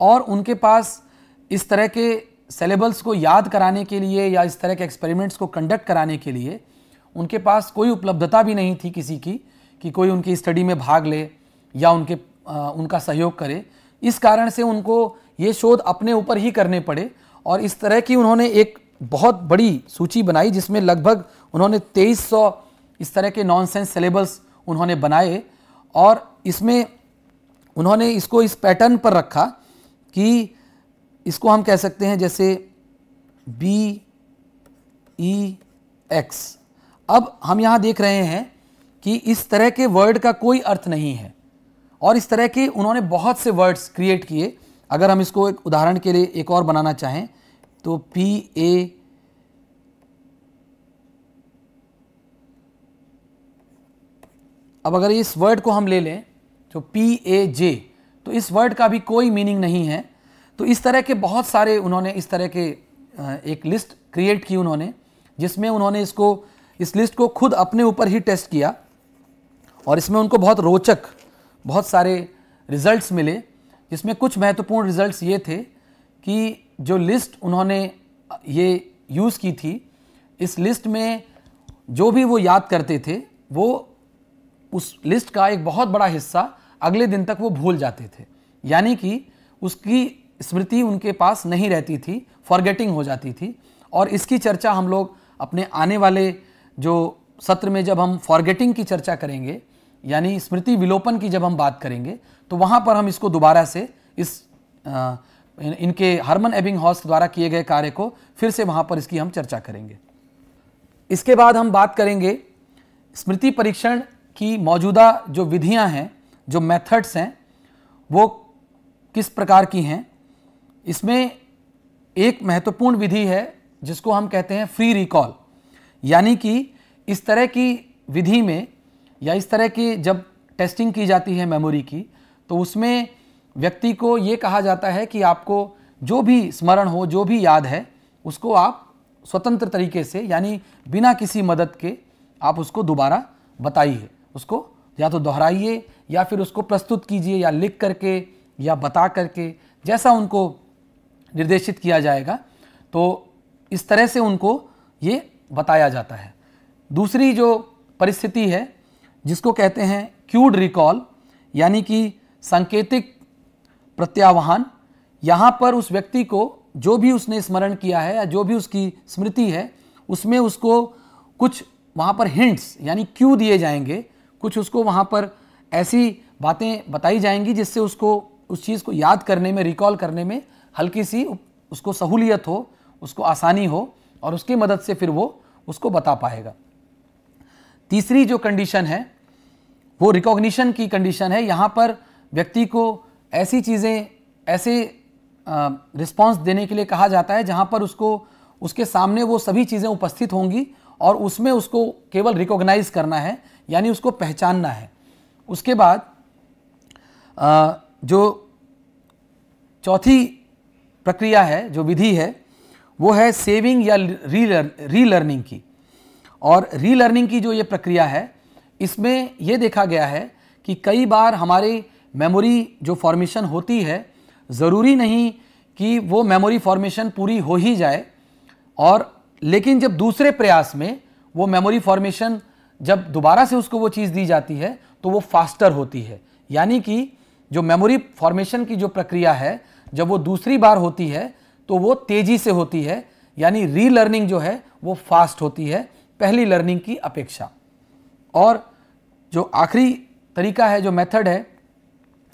और उनके पास इस तरह के सेलेबल्स को याद कराने के लिए या इस तरह के एक्सपेरिमेंट्स को कंडक्ट कराने के लिए उनके पास कोई उपलब्धता भी नहीं थी किसी की कि कोई उनकी स्टडी में भाग ले या उनके आ, उनका सहयोग करे। इस कारण से उनको ये शोध अपने ऊपर ही करने पड़े और इस तरह की उन्होंने एक बहुत बड़ी सूची बनाई जिसमें लगभग उन्होंने 2300 इस तरह के नॉनसेंस सिलेबस उन्होंने बनाए और इसमें उन्होंने इसको इस पैटर्न पर रखा कि इसको हम कह सकते हैं जैसे बी ई एक्स अब हम यहाँ देख रहे हैं कि इस तरह के वर्ड का कोई अर्थ नहीं है और इस तरह के उन्होंने बहुत से वर्ड्स क्रिएट किए। अगर हम इसको एक उदाहरण के लिए एक और बनाना चाहें तो पी ए अब अगर इस वर्ड को हम ले लें तो पी ए जे तो इस वर्ड का भी कोई मीनिंग नहीं है। तो इस तरह के बहुत सारे उन्होंने इस तरह के एक लिस्ट क्रिएट की उन्होंने, जिसमें उन्होंने इसको, इस लिस्ट को खुद अपने ऊपर ही टेस्ट किया और इसमें उनको बहुत रोचक, बहुत सारे रिजल्ट्स मिले, जिसमें कुछ महत्वपूर्ण रिजल्ट्स ये थे कि जो लिस्ट उन्होंने ये यूज़ की थी, इस लिस्ट में जो भी वो याद करते थे, वो उस लिस्ट का एक बहुत बड़ा हिस्सा अगले दिन तक वो भूल जाते थे। यानी कि उसकी स्मृति उनके पास नहीं रहती थी फॉरगेटिंग हो जाती थी। और इसकी चर्चा हम लोग अपने आने वाले जो सत्र में जब हम फॉरगेटिंग की चर्चा करेंगे यानी स्मृति विलोपन की जब हम बात करेंगे तो वहाँ पर हम इसको दोबारा से इस आ, इनके हरमन एबिंग हॉस द्वारा किए गए कार्य को फिर से वहाँ पर इसकी हम चर्चा करेंगे। इसके बाद हम बात करेंगे स्मृति परीक्षण की मौजूदा जो विधियाँ हैं, जो मेथड्स हैं, वो किस प्रकार की हैं? इसमें एक महत्वपूर्ण विधि है, जिसको हम कहते हैं फ्री रिकॉल यानी कि इस तरह की विधि में या इस तरह की जब टेस्टिंग की जाती है मेमोरी की तो उसमें व्यक्ति को ये कहा जाता है कि आपको जो भी स्मरण हो, जो भी याद है, उसको आप स्वतंत्र तरीके से, यानी बिना किसी मदद के आप उसको दोबारा बताइए। उसको या तो दोहराइए या फिर उसको प्रस्तुत कीजिए या लिख करके या बता करके, जैसा उनको निर्देशित किया जाएगा तो इस तरह से उनको ये बताया जाता है। दूसरी जो परिस्थिति है, जिसको कहते हैं क्यूड रिकॉल, यानी कि सांकेतिक प्रत्यावहन, यहाँ पर उस व्यक्ति को जो भी उसने स्मरण किया है या जो भी उसकी स्मृति है, उसमें उसको कुछ वहाँ पर हिंट्स यानी क्यू दिए जाएँगे कुछ उसको वहाँ पर ऐसी बातें बताई जाएँगी जिससे उसको, उस चीज़ को याद करने में रिकॉल करने में हल्की सी उसको सहूलियत हो, उसको आसानी हो और उसकी मदद से फिर वो उसको बता पाएगा। तीसरी जो कंडीशन है, वो रिकॉग्निशन की कंडीशन है। यहाँ पर व्यक्ति को ऐसी चीज़ें, ऐसे रिस्पांस देने के लिए कहा जाता है जहाँ पर उसको, उसके सामने वो सभी चीज़ें उपस्थित होंगी और उसमें उसको केवल रिकॉग्नाइज करना है। यानी उसको पहचानना है। उसके बाद जो चौथी प्रक्रिया है, जो विधि है, वो है सेविंग या री री लर्निंग की। और रीलर्निंग की जो ये प्रक्रिया है, इसमें यह देखा गया है कि कई बार हमारी मेमोरी जो फॉर्मेशन होती है, ज़रूरी नहीं कि वो मेमोरी फॉर्मेशन पूरी हो ही जाए, और लेकिन जब दूसरे प्रयास में वो मेमोरी फॉर्मेशन जब दोबारा से उसको वो चीज़ दी जाती है तो वो फास्टर होती है। यानी कि जो मेमोरी फॉर्मेशन की जो प्रक्रिया है, जब वो दूसरी बार होती है तो वो तेज़ी से होती है। यानी रीलर्निंग जो है, वो फास्ट होती है, पहली लर्निंग की अपेक्षा। और जो आखिरी तरीका है, जो मेथड है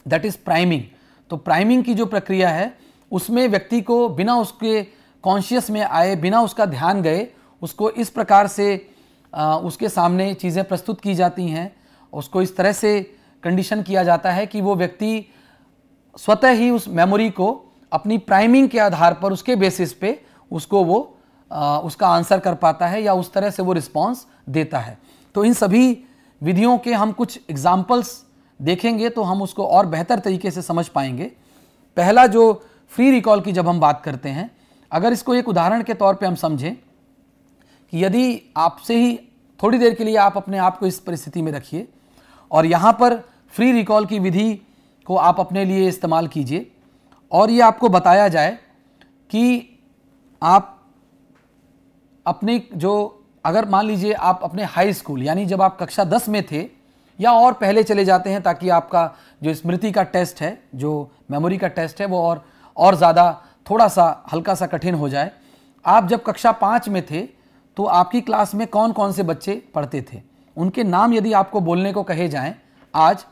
दैट इज़ प्राइमिंग तो प्राइमिंग की जो प्रक्रिया है, उसमें व्यक्ति को बिना उसके कॉन्शियस में आए, बिना उसका ध्यान गए, उसको इस प्रकार से उसके सामने चीज़ें प्रस्तुत की जाती हैं। उसको इस तरह से कंडीशन किया जाता है कि वो व्यक्ति स्वतः ही उस मेमोरी को अपनी प्राइमिंग के आधार पर उसके बेसिस पे उसको वो आ, उसका आंसर कर पाता है या उस तरह से वो रिस्पॉन्स देता है। तो इन सभी विधियों के हम कुछ एग्जाम्पल्स देखेंगे तो हम उसको और बेहतर तरीके से समझ पाएँगे। पहला जो फ्री रिकॉल की जब हम बात करते हैं अगर इसको एक उदाहरण के तौर पे हम समझें कि यदि आपसे ही थोड़ी देर के लिए आप अपने आप को इस परिस्थिति में रखिए और यहाँ पर फ्री रिकॉल की विधि को आप अपने लिए इस्तेमाल कीजिए और ये आपको बताया जाए कि आप अपने जो, अगर मान लीजिए आप अपने हाई स्कूल यानी जब आप कक्षा दस में थे या और पहले चले जाते हैं ताकि आपका जो स्मृति का टेस्ट है, जो मेमोरी का टेस्ट है, वो और और ज़्यादा थोड़ा सा, हल्का सा कठिन हो जाए। आप जब कक्षा पाँच में थे तो आपकी क्लास में कौन कौन से बच्चे पढ़ते थे? उनके नाम यदि आपको बोलने को कहे जाएँ आज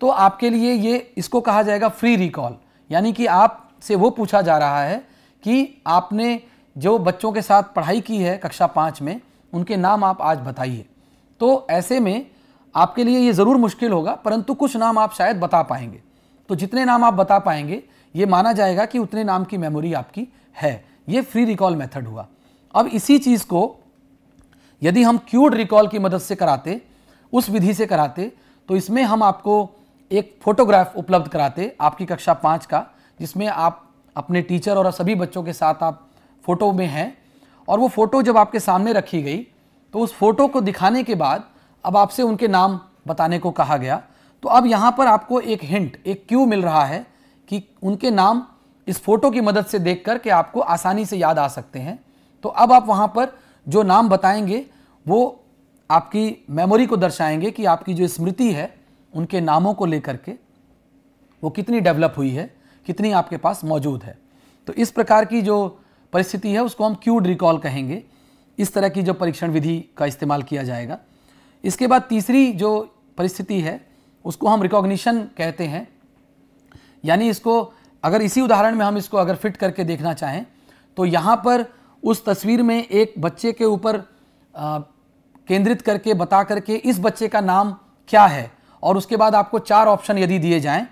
तो आपके लिए ये, इसको कहा जाएगा फ्री रिकॉल यानी कि आपसे वो पूछा जा रहा है कि आपने जो बच्चों के साथ पढ़ाई की है कक्षा पाँच में, उनके नाम आप आज बताइए। तो ऐसे में आपके लिए ये ज़रूर मुश्किल होगा, परंतु कुछ नाम आप शायद बता पाएँगे। तो जितने नाम आप बता पाएँगे, ये माना जाएगा कि उतने नाम की मेमोरी आपकी है। ये फ्री रिकॉल मेथड हुआ। अब इसी चीज़ को यदि हम क्यूड रिकॉल की मदद से कराते, उस विधि से कराते तो इसमें हम आपको एक फोटोग्राफ उपलब्ध कराते, आपकी कक्षा पाँच का, जिसमें आप अपने टीचर और सभी बच्चों के साथ आप फ़ोटो में हैं। और वो फ़ोटो जब आपके सामने रखी गई तो उस फ़ोटो को दिखाने के बाद अब आपसे उनके नाम बताने को कहा गया। तो अब यहाँ पर आपको एक हिंट एक क्यू मिल रहा है कि उनके नाम इस फ़ोटो की मदद से देख कर के आपको आसानी से याद आ सकते हैं। तो अब आप वहाँ पर जो नाम बताएँगे, वो आपकी मेमोरी को दर्शाएँगे कि आपकी जो स्मृति है, उनके नामों को लेकर के वो कितनी डेवलप हुई है, कितनी आपके पास मौजूद है। तो इस प्रकार की जो परिस्थिति है, उसको हम क्यूड रिकॉल कहेंगे। इस तरह की जो परीक्षण विधि का इस्तेमाल किया जाएगा। इसके बाद तीसरी जो परिस्थिति है, उसको हम रिकॉग्निशन कहते हैं। यानी इसको, अगर इसी उदाहरण में हम इसको अगर फिट करके देखना चाहें तो यहाँ पर उस तस्वीर में एक बच्चे के ऊपर केंद्रित करके, बता करके इस बच्चे का नाम क्या है? और उसके बाद आपको चार ऑप्शन यदि दिए जाएँ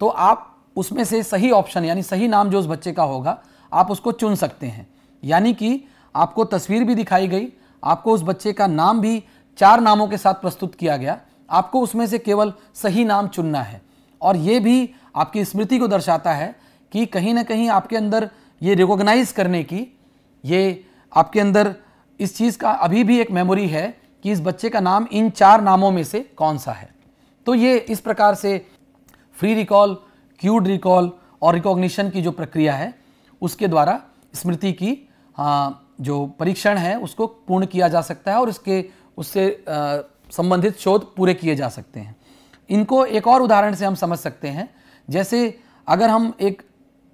तो आप उसमें से सही ऑप्शन, यानी सही नाम जो उस बच्चे का होगा, आप उसको चुन सकते हैं। यानी कि आपको तस्वीर भी दिखाई गई, आपको उस बच्चे का नाम भी चार नामों के साथ प्रस्तुत किया गया, आपको उसमें से केवल सही नाम चुनना है। और ये भी आपकी स्मृति को दर्शाता है कि कहीं ना कहीं आपके अंदर ये रिकॉग्नाइज करने की ये आपके अंदर इस चीज़ का अभी भी एक मेमोरी है कि इस बच्चे का नाम इन चार नामों में से कौन सा है। तो ये इस प्रकार से फ्री रिकॉल क्यूड रिकॉल और रिकॉग्निशन की जो प्रक्रिया है, उसके द्वारा स्मृति की जो परीक्षण है, उसको पूर्ण किया जा सकता है और इसके, उससे संबंधित शोध पूरे किए जा सकते हैं। इनको एक और उदाहरण से हम समझ सकते हैं। जैसे अगर हम एक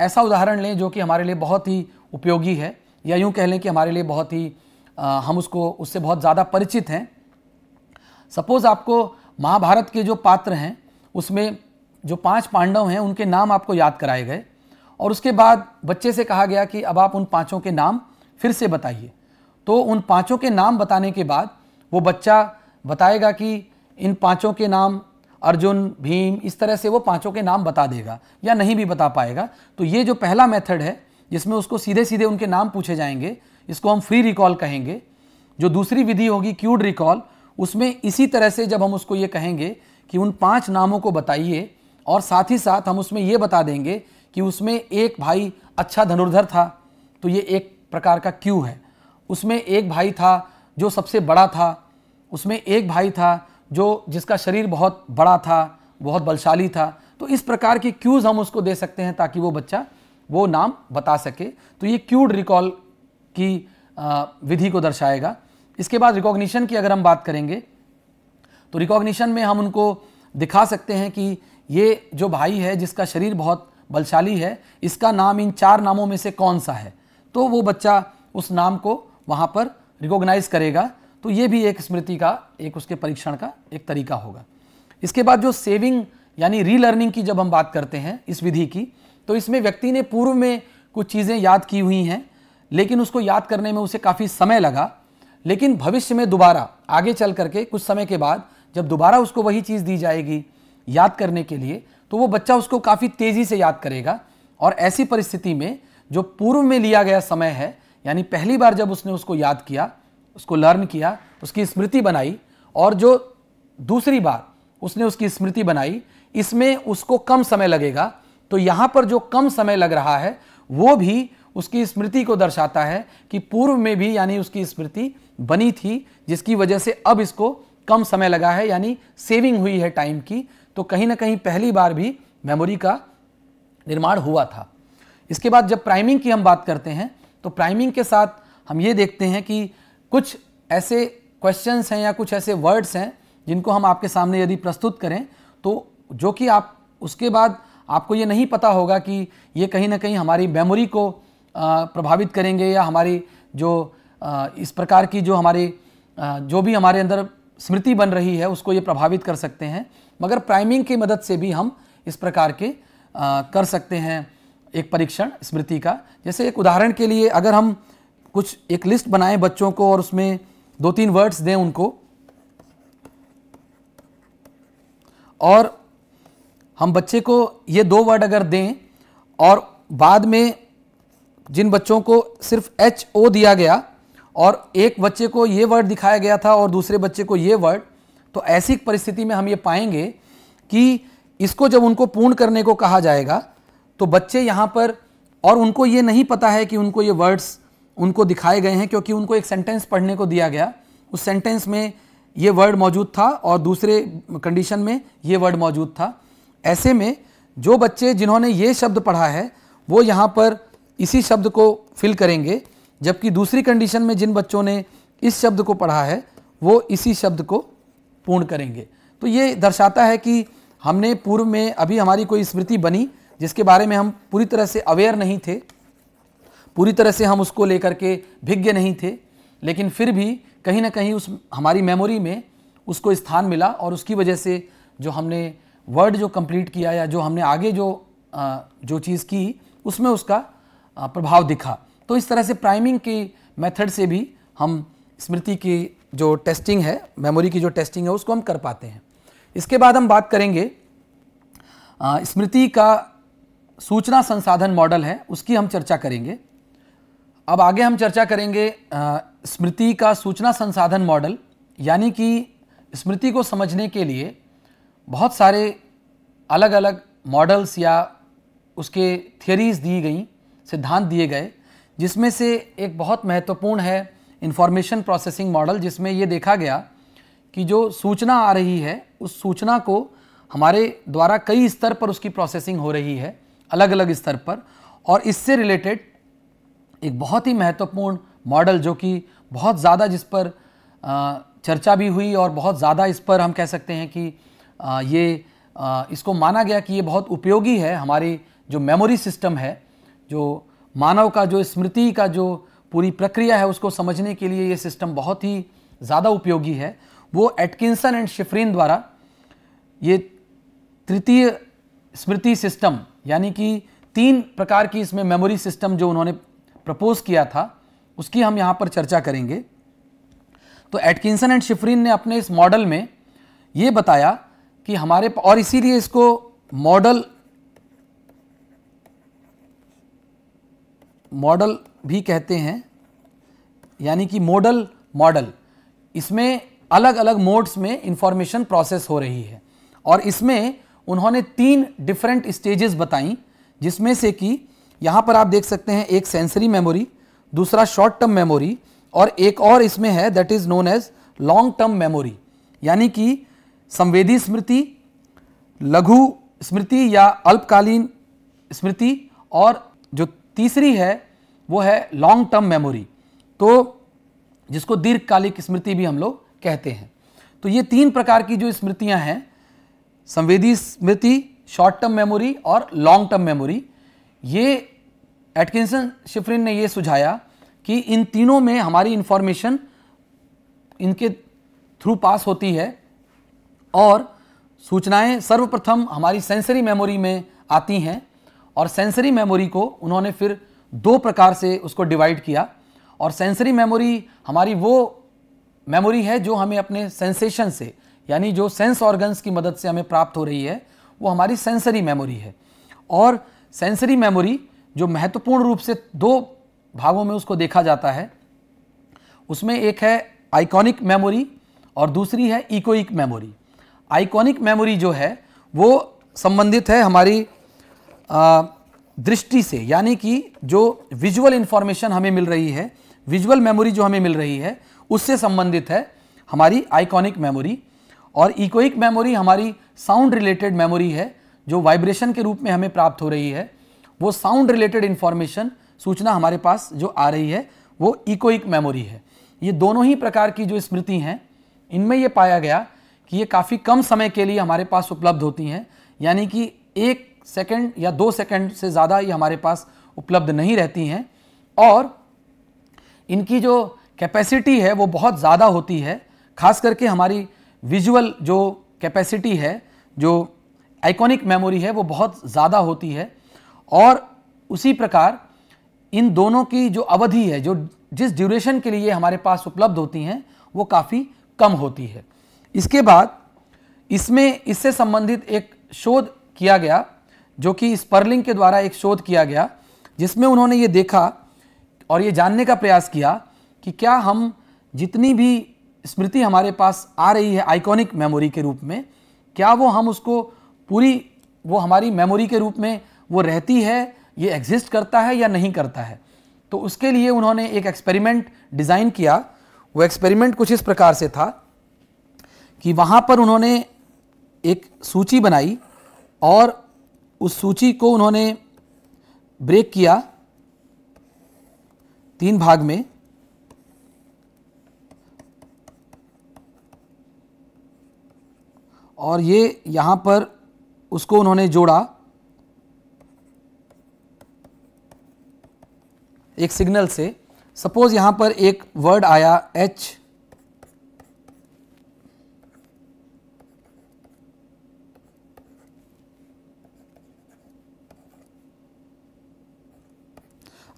ऐसा उदाहरण लें जो कि हमारे लिए बहुत ही उपयोगी है या यूँ कह लें कि हमारे लिए बहुत ही आ, हम उसको उससे बहुत ज़्यादा परिचित हैं। सपोज़ आपको महाभारत के जो पात्र हैं उसमें जो पाँच पांडव हैं उनके नाम आपको याद कराए गए। और उसके बाद बच्चे से कहा गया कि अब आप उन पाँचों के नाम फिर से बताइए। तो उन पाँचों के नाम बताने के बाद वो बच्चा बताएगा कि इन पाँचों के नाम अर्जुन भीम इस तरह से वो पाँचों के नाम बता देगा या नहीं भी बता पाएगा। तो ये जो पहला मेथड है जिसमें उसको सीधे सीधे उनके नाम पूछे जाएँगे, इसको हम फ्री रिकॉल कहेंगे। जो दूसरी विधि होगी क्यूड रिकॉल उसमें इसी तरह से जब हम उसको ये कहेंगे कि उन पाँच नामों को बताइए और साथ ही साथ हम उसमें ये बता देंगे कि उसमें एक भाई अच्छा धनुर्धर था तो ये एक प्रकार का क्यू है। उसमें एक भाई था जो सबसे बड़ा था, उसमें एक भाई था जो जिसका शरीर बहुत बड़ा था, बहुत बलशाली था तो इस प्रकार की क्यूज हम उसको दे सकते हैं ताकि वो बच्चा वो नाम बता सके। तो ये क्यूड रिकॉल की विधि को दर्शाएगा। इसके बाद रिकॉग्निशन की अगर हम बात करेंगे तो रिकॉग्निशन में हम उनको दिखा सकते हैं कि ये जो भाई है, जिसका शरीर बहुत बलशाली है, इसका नाम इन चार नामों में से कौन सा है? तो वो बच्चा उस नाम को वहाँ पर रिकॉग्नाइज करेगा। तो ये भी एक स्मृति का, एक उसके परीक्षण का एक तरीका होगा। इसके बाद जो सेविंग यानी रीलर्निंग की जब हम बात करते हैं, इस विधि की तो इसमें व्यक्ति ने पूर्व में कुछ चीज़ें याद की हुई हैं, लेकिन उसको याद करने में उसे काफ़ी समय लगा। लेकिन भविष्य में दोबारा, आगे चल करके कुछ समय के बाद जब दोबारा उसको वही चीज़ दी जाएगी याद करने के लिए तो वो बच्चा उसको काफ़ी तेज़ी से याद करेगा। और ऐसी परिस्थिति में जो पूर्व में लिया गया समय है, यानी पहली बार जब उसने उसको याद किया, उसको लर्न किया, उसकी स्मृति बनाई, और जो दूसरी बार उसने उसकी स्मृति बनाई, इसमें उसको कम समय लगेगा। तो यहाँ पर जो कम समय लग रहा है, वो भी उसकी स्मृति को दर्शाता है कि पूर्व में भी यानी उसकी स्मृति बनी थी, जिसकी वजह से अब इसको कम समय लगा है, यानी सेविंग हुई है टाइम की। तो कहीं ना कहीं पहली बार भी मेमोरी का निर्माण हुआ था। इसके बाद जब प्राइमिंग की हम बात करते हैं तो प्राइमिंग के साथ हम ये देखते हैं कि कुछ ऐसे क्वेश्चंस हैं या कुछ ऐसे वर्ड्स हैं, जिनको हम आपके सामने यदि प्रस्तुत करें तो जो कि आप उसके बाद आपको ये नहीं पता होगा कि ये कहीं ना कहीं हमारी मेमोरी को प्रभावित करेंगे या हमारी जो इस प्रकार की जो हमारी जो भी हमारे अंदर स्मृति बन रही है, उसको ये प्रभावित कर सकते हैं। मगर प्राइमिंग की मदद से भी हम इस प्रकार के कर सकते हैं एक परीक्षण स्मृति का। जैसे एक उदाहरण के लिए अगर हम कुछ एक लिस्ट बनाएँ बच्चों को और उसमें दो तीन वर्ड्स दें उनको। और हम बच्चे को ये दो वर्ड अगर दें और बाद में जिन बच्चों को सिर्फ़ एच ओ दिया गया और एक बच्चे को ये वर्ड दिखाया गया था और दूसरे बच्चे को ये वर्ड तो ऐसी परिस्थिति में हम ये पाएँगे कि इसको जब उनको पूर्ण करने को कहा जाएगा तो बच्चे यहाँ पर, और उनको ये नहीं पता है कि उनको ये वर्ड्स उनको दिखाए गए हैं, क्योंकि उनको एक सेंटेंस पढ़ने को दिया गया। उस सेंटेंस में ये वर्ड मौजूद था और दूसरे कंडीशन में ये वर्ड मौजूद था। ऐसे में जो बच्चे जिन्होंने ये शब्द पढ़ा है, वो यहाँ पर इसी शब्द को फिल करेंगे, जबकि दूसरी कंडीशन में जिन बच्चों ने इस शब्द को पढ़ा है, वो इसी शब्द को पूर्ण करेंगे। तो ये दर्शाता है कि हमने पूर्व में अभी हमारी कोई स्मृति बनी, जिसके बारे में हम पूरी तरह से अवेयर नहीं थे, पूरी तरह से हम उसको लेकर के भिज्ञ नहीं थे, लेकिन फिर भी कहीं ना कहीं उस हमारी मेमोरी में उसको स्थान मिला और उसकी वजह से जो हमने वर्ड जो कंप्लीट किया या जो हमने आगे जो जो चीज़ की, उसमें उसका प्रभाव दिखा। तो इस तरह से प्राइमिंग के मेथड से भी हम स्मृति की जो टेस्टिंग है मेमोरी की जो टेस्टिंग है, उसको हम कर पाते हैं। इसके बाद हम बात करेंगे स्मृति का सूचना संसाधन मॉडल है, उसकी हम चर्चा करेंगे। अब आगे हम चर्चा करेंगे स्मृति का सूचना संसाधन मॉडल यानी कि स्मृति को समझने के लिए बहुत सारे अलग अलग मॉडल्स या उसके थियरीज दी गई, सिद्धांत दिए गए, जिसमें से एक बहुत महत्वपूर्ण है इंफॉर्मेशन प्रोसेसिंग मॉडल जिसमें ये देखा गया कि जो सूचना आ रही है, उस सूचना को हमारे द्वारा कई स्तर पर उसकी प्रोसेसिंग हो रही है अलग अलग स्तर पर, और इससे रिलेटेड एक बहुत ही महत्वपूर्ण मॉडल जो कि बहुत ज़्यादा जिस पर चर्चा भी हुई और बहुत ज़्यादा इस पर हम कह सकते हैं कि ये इसको माना गया कि ये बहुत उपयोगी है, हमारी जो मेमोरी सिस्टम है, जो मानव का, जो स्मृति का जो पूरी प्रक्रिया है, उसको समझने के लिए ये सिस्टम बहुत ही ज़्यादा उपयोगी है। वो एटकिंसन एंड शिफरीन द्वारा ये तृतीय स्मृति सिस्टम यानी कि तीन प्रकार की इसमें मेमोरी सिस्टम जो उन्होंने प्रपोज किया था, उसकी हम यहाँ पर चर्चा करेंगे। तो एटकिंसन एंड शिफरीन ने अपने इस मॉडल में ये बताया कि हमारे और इसीलिए इसको मॉडल मॉडल भी कहते हैं, यानी कि मॉडल मॉडल इसमें अलग अलग मोड्स में इंफॉर्मेशन प्रोसेस हो रही है। और इसमें उन्होंने तीन डिफरेंट स्टेजेस बताई, जिसमें से कि यहाँ पर आप देख सकते हैं एक सेंसरी मेमोरी दूसरा शॉर्ट टर्म मेमोरी और एक और इसमें है that is known as long term memory यानी कि संवेदी स्मृति, लघु स्मृति या अल्पकालीन स्मृति और जो तीसरी है, वो है लॉन्ग टर्म मेमोरी तो जिसको दीर्घकालिक स्मृति भी हम लोग कहते हैं। तो ये तीन प्रकार की जो स्मृतियाँ हैं, संवेदी स्मृति शॉर्ट टर्म मेमोरी और लॉन्ग टर्म मेमोरी ये एटकिंसन शिफ्रिन ने ये सुझाया कि इन तीनों में हमारी इंफॉर्मेशन इनके थ्रू पास होती है। और सूचनाएँ सर्वप्रथम हमारी सेंसरी मेमोरी में आती हैं और सेंसरी मेमोरी को उन्होंने फिर दो प्रकार से उसको डिवाइड किया और सेंसरी मेमोरी हमारी वो मेमोरी है जो हमें अपने सेंसेशन से, यानी जो सेंस ऑर्गन्स की मदद से हमें प्राप्त हो रही है, वो हमारी सेंसरी मेमोरी है। और सेंसरी मेमोरी जो महत्वपूर्ण रूप से दो भागों में उसको देखा जाता है, उसमें एक है आइकॉनिक मेमोरी और दूसरी है इकोइक मेमोरी आइकॉनिक मेमोरी जो है, वो संबंधित है हमारी दृष्टि से। यानी कि जो विजुअल इन्फॉर्मेशन हमें मिल रही है विजुअल मेमोरी जो हमें मिल रही है, उससे संबंधित है हमारी आइकॉनिक मेमोरी और इकोइक मेमोरी हमारी साउंड रिलेटेड मेमोरी है, जो वाइब्रेशन के रूप में हमें प्राप्त हो रही है। वो साउंड रिलेटेड इन्फॉर्मेशन सूचना हमारे पास जो आ रही है, वो इकोइक मेमोरी है। ये दोनों ही प्रकार की जो स्मृति हैं, इनमें ये पाया गया कि ये काफ़ी कम समय के लिए हमारे पास उपलब्ध होती हैं, यानी कि एक सेकंड या दो सेकंड से ज़्यादा ये हमारे पास उपलब्ध नहीं रहती हैं। और इनकी जो कैपेसिटी है, वो बहुत ज़्यादा होती है, खास करके हमारी विजुअल जो कैपेसिटी है, जो आइकॉनिक मेमोरी है, वो बहुत ज़्यादा होती है। और उसी प्रकार इन दोनों की जो अवधि है, जो जिस ड्यूरेशन के लिए हमारे पास उपलब्ध होती हैं, वो काफ़ी कम होती है। इसके बाद इसमें इससे संबंधित एक शोध किया गया, जो कि स्पर्लिंग के द्वारा एक शोध किया गया, जिसमें उन्होंने ये देखा और ये जानने का प्रयास किया कि क्या हम जितनी भी स्मृति हमारे पास आ रही है आइकॉनिक मेमोरी के रूप में, क्या वो हम उसको पूरी, वो हमारी मेमोरी के रूप में वो रहती है, ये एग्जिस्ट करता है या नहीं करता है। तो उसके लिए उन्होंने एक एक्सपेरिमेंट डिज़ाइन किया। वो एक्सपेरिमेंट कुछ इस प्रकार से था कि वहाँ पर उन्होंने एक सूची बनाई और उस सूची को उन्होंने ब्रेक किया तीन भाग में। और ये यहाँ पर उसको उन्होंने जोड़ा। एक सिग्नल से। सपोज़ यहाँ पर एक वर्ड आया एच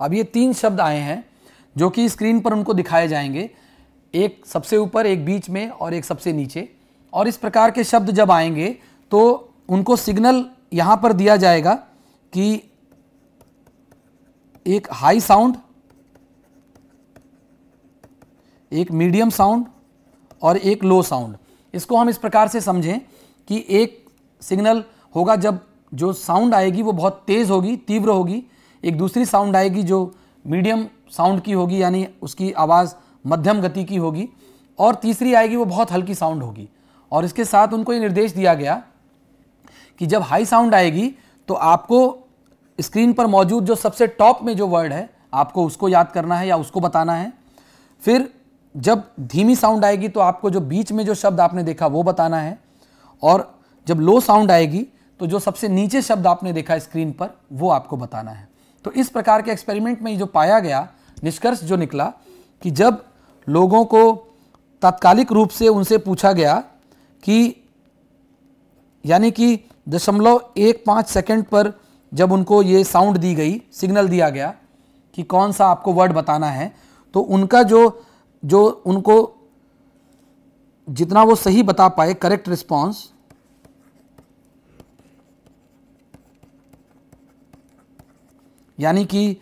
अब ये तीन शब्द आए हैं जो कि स्क्रीन पर उनको दिखाए जाएँगे। एक सबसे ऊपर, एक बीच में और एक सबसे नीचे। और इस प्रकार के शब्द जब आएँगे तो उनको सिग्नल यहाँ पर दिया जाएगा कि एक हाई साउंड, एक मीडियम साउंड और एक लो साउंड। इसको हम इस प्रकार से समझें कि एक सिग्नल होगा जब जो साउंड आएगी वो बहुत तेज़ होगी, तीव्र होगी। एक दूसरी साउंड आएगी जो मीडियम साउंड की होगी, यानी उसकी आवाज़ मध्यम गति की होगी, और तीसरी आएगी, वो बहुत हल्की साउंड होगी। और इसके साथ उनको ये निर्देश दिया गया कि जब हाई साउंड आएगी तो आपको स्क्रीन पर मौजूद जो सबसे टॉप में जो वर्ड है, आपको उसको याद करना है या उसको बताना है। फिर जब धीमी साउंड आएगी तो आपको जो बीच में जो शब्द आपने देखा, वो बताना है। और जब लो साउंड आएगी तो जो सबसे नीचे शब्द आपने देखा स्क्रीन पर, वो आपको बताना है। तो इस प्रकार के एक्सपेरिमेंट में जो पाया गया, निष्कर्ष जो निकला कि जब लोगों को तात्कालिक रूप से उनसे पूछा गया कि यानी कि दशमलव एक पाँच सेकेंड पर जब उनको ये साउंड दी गई, सिग्नल दिया गया कि कौन सा आपको वर्ड बताना है तो उनका जो जो उनको जितना वो सही बता पाए, करेक्ट रिस्पॉन्स यानी कि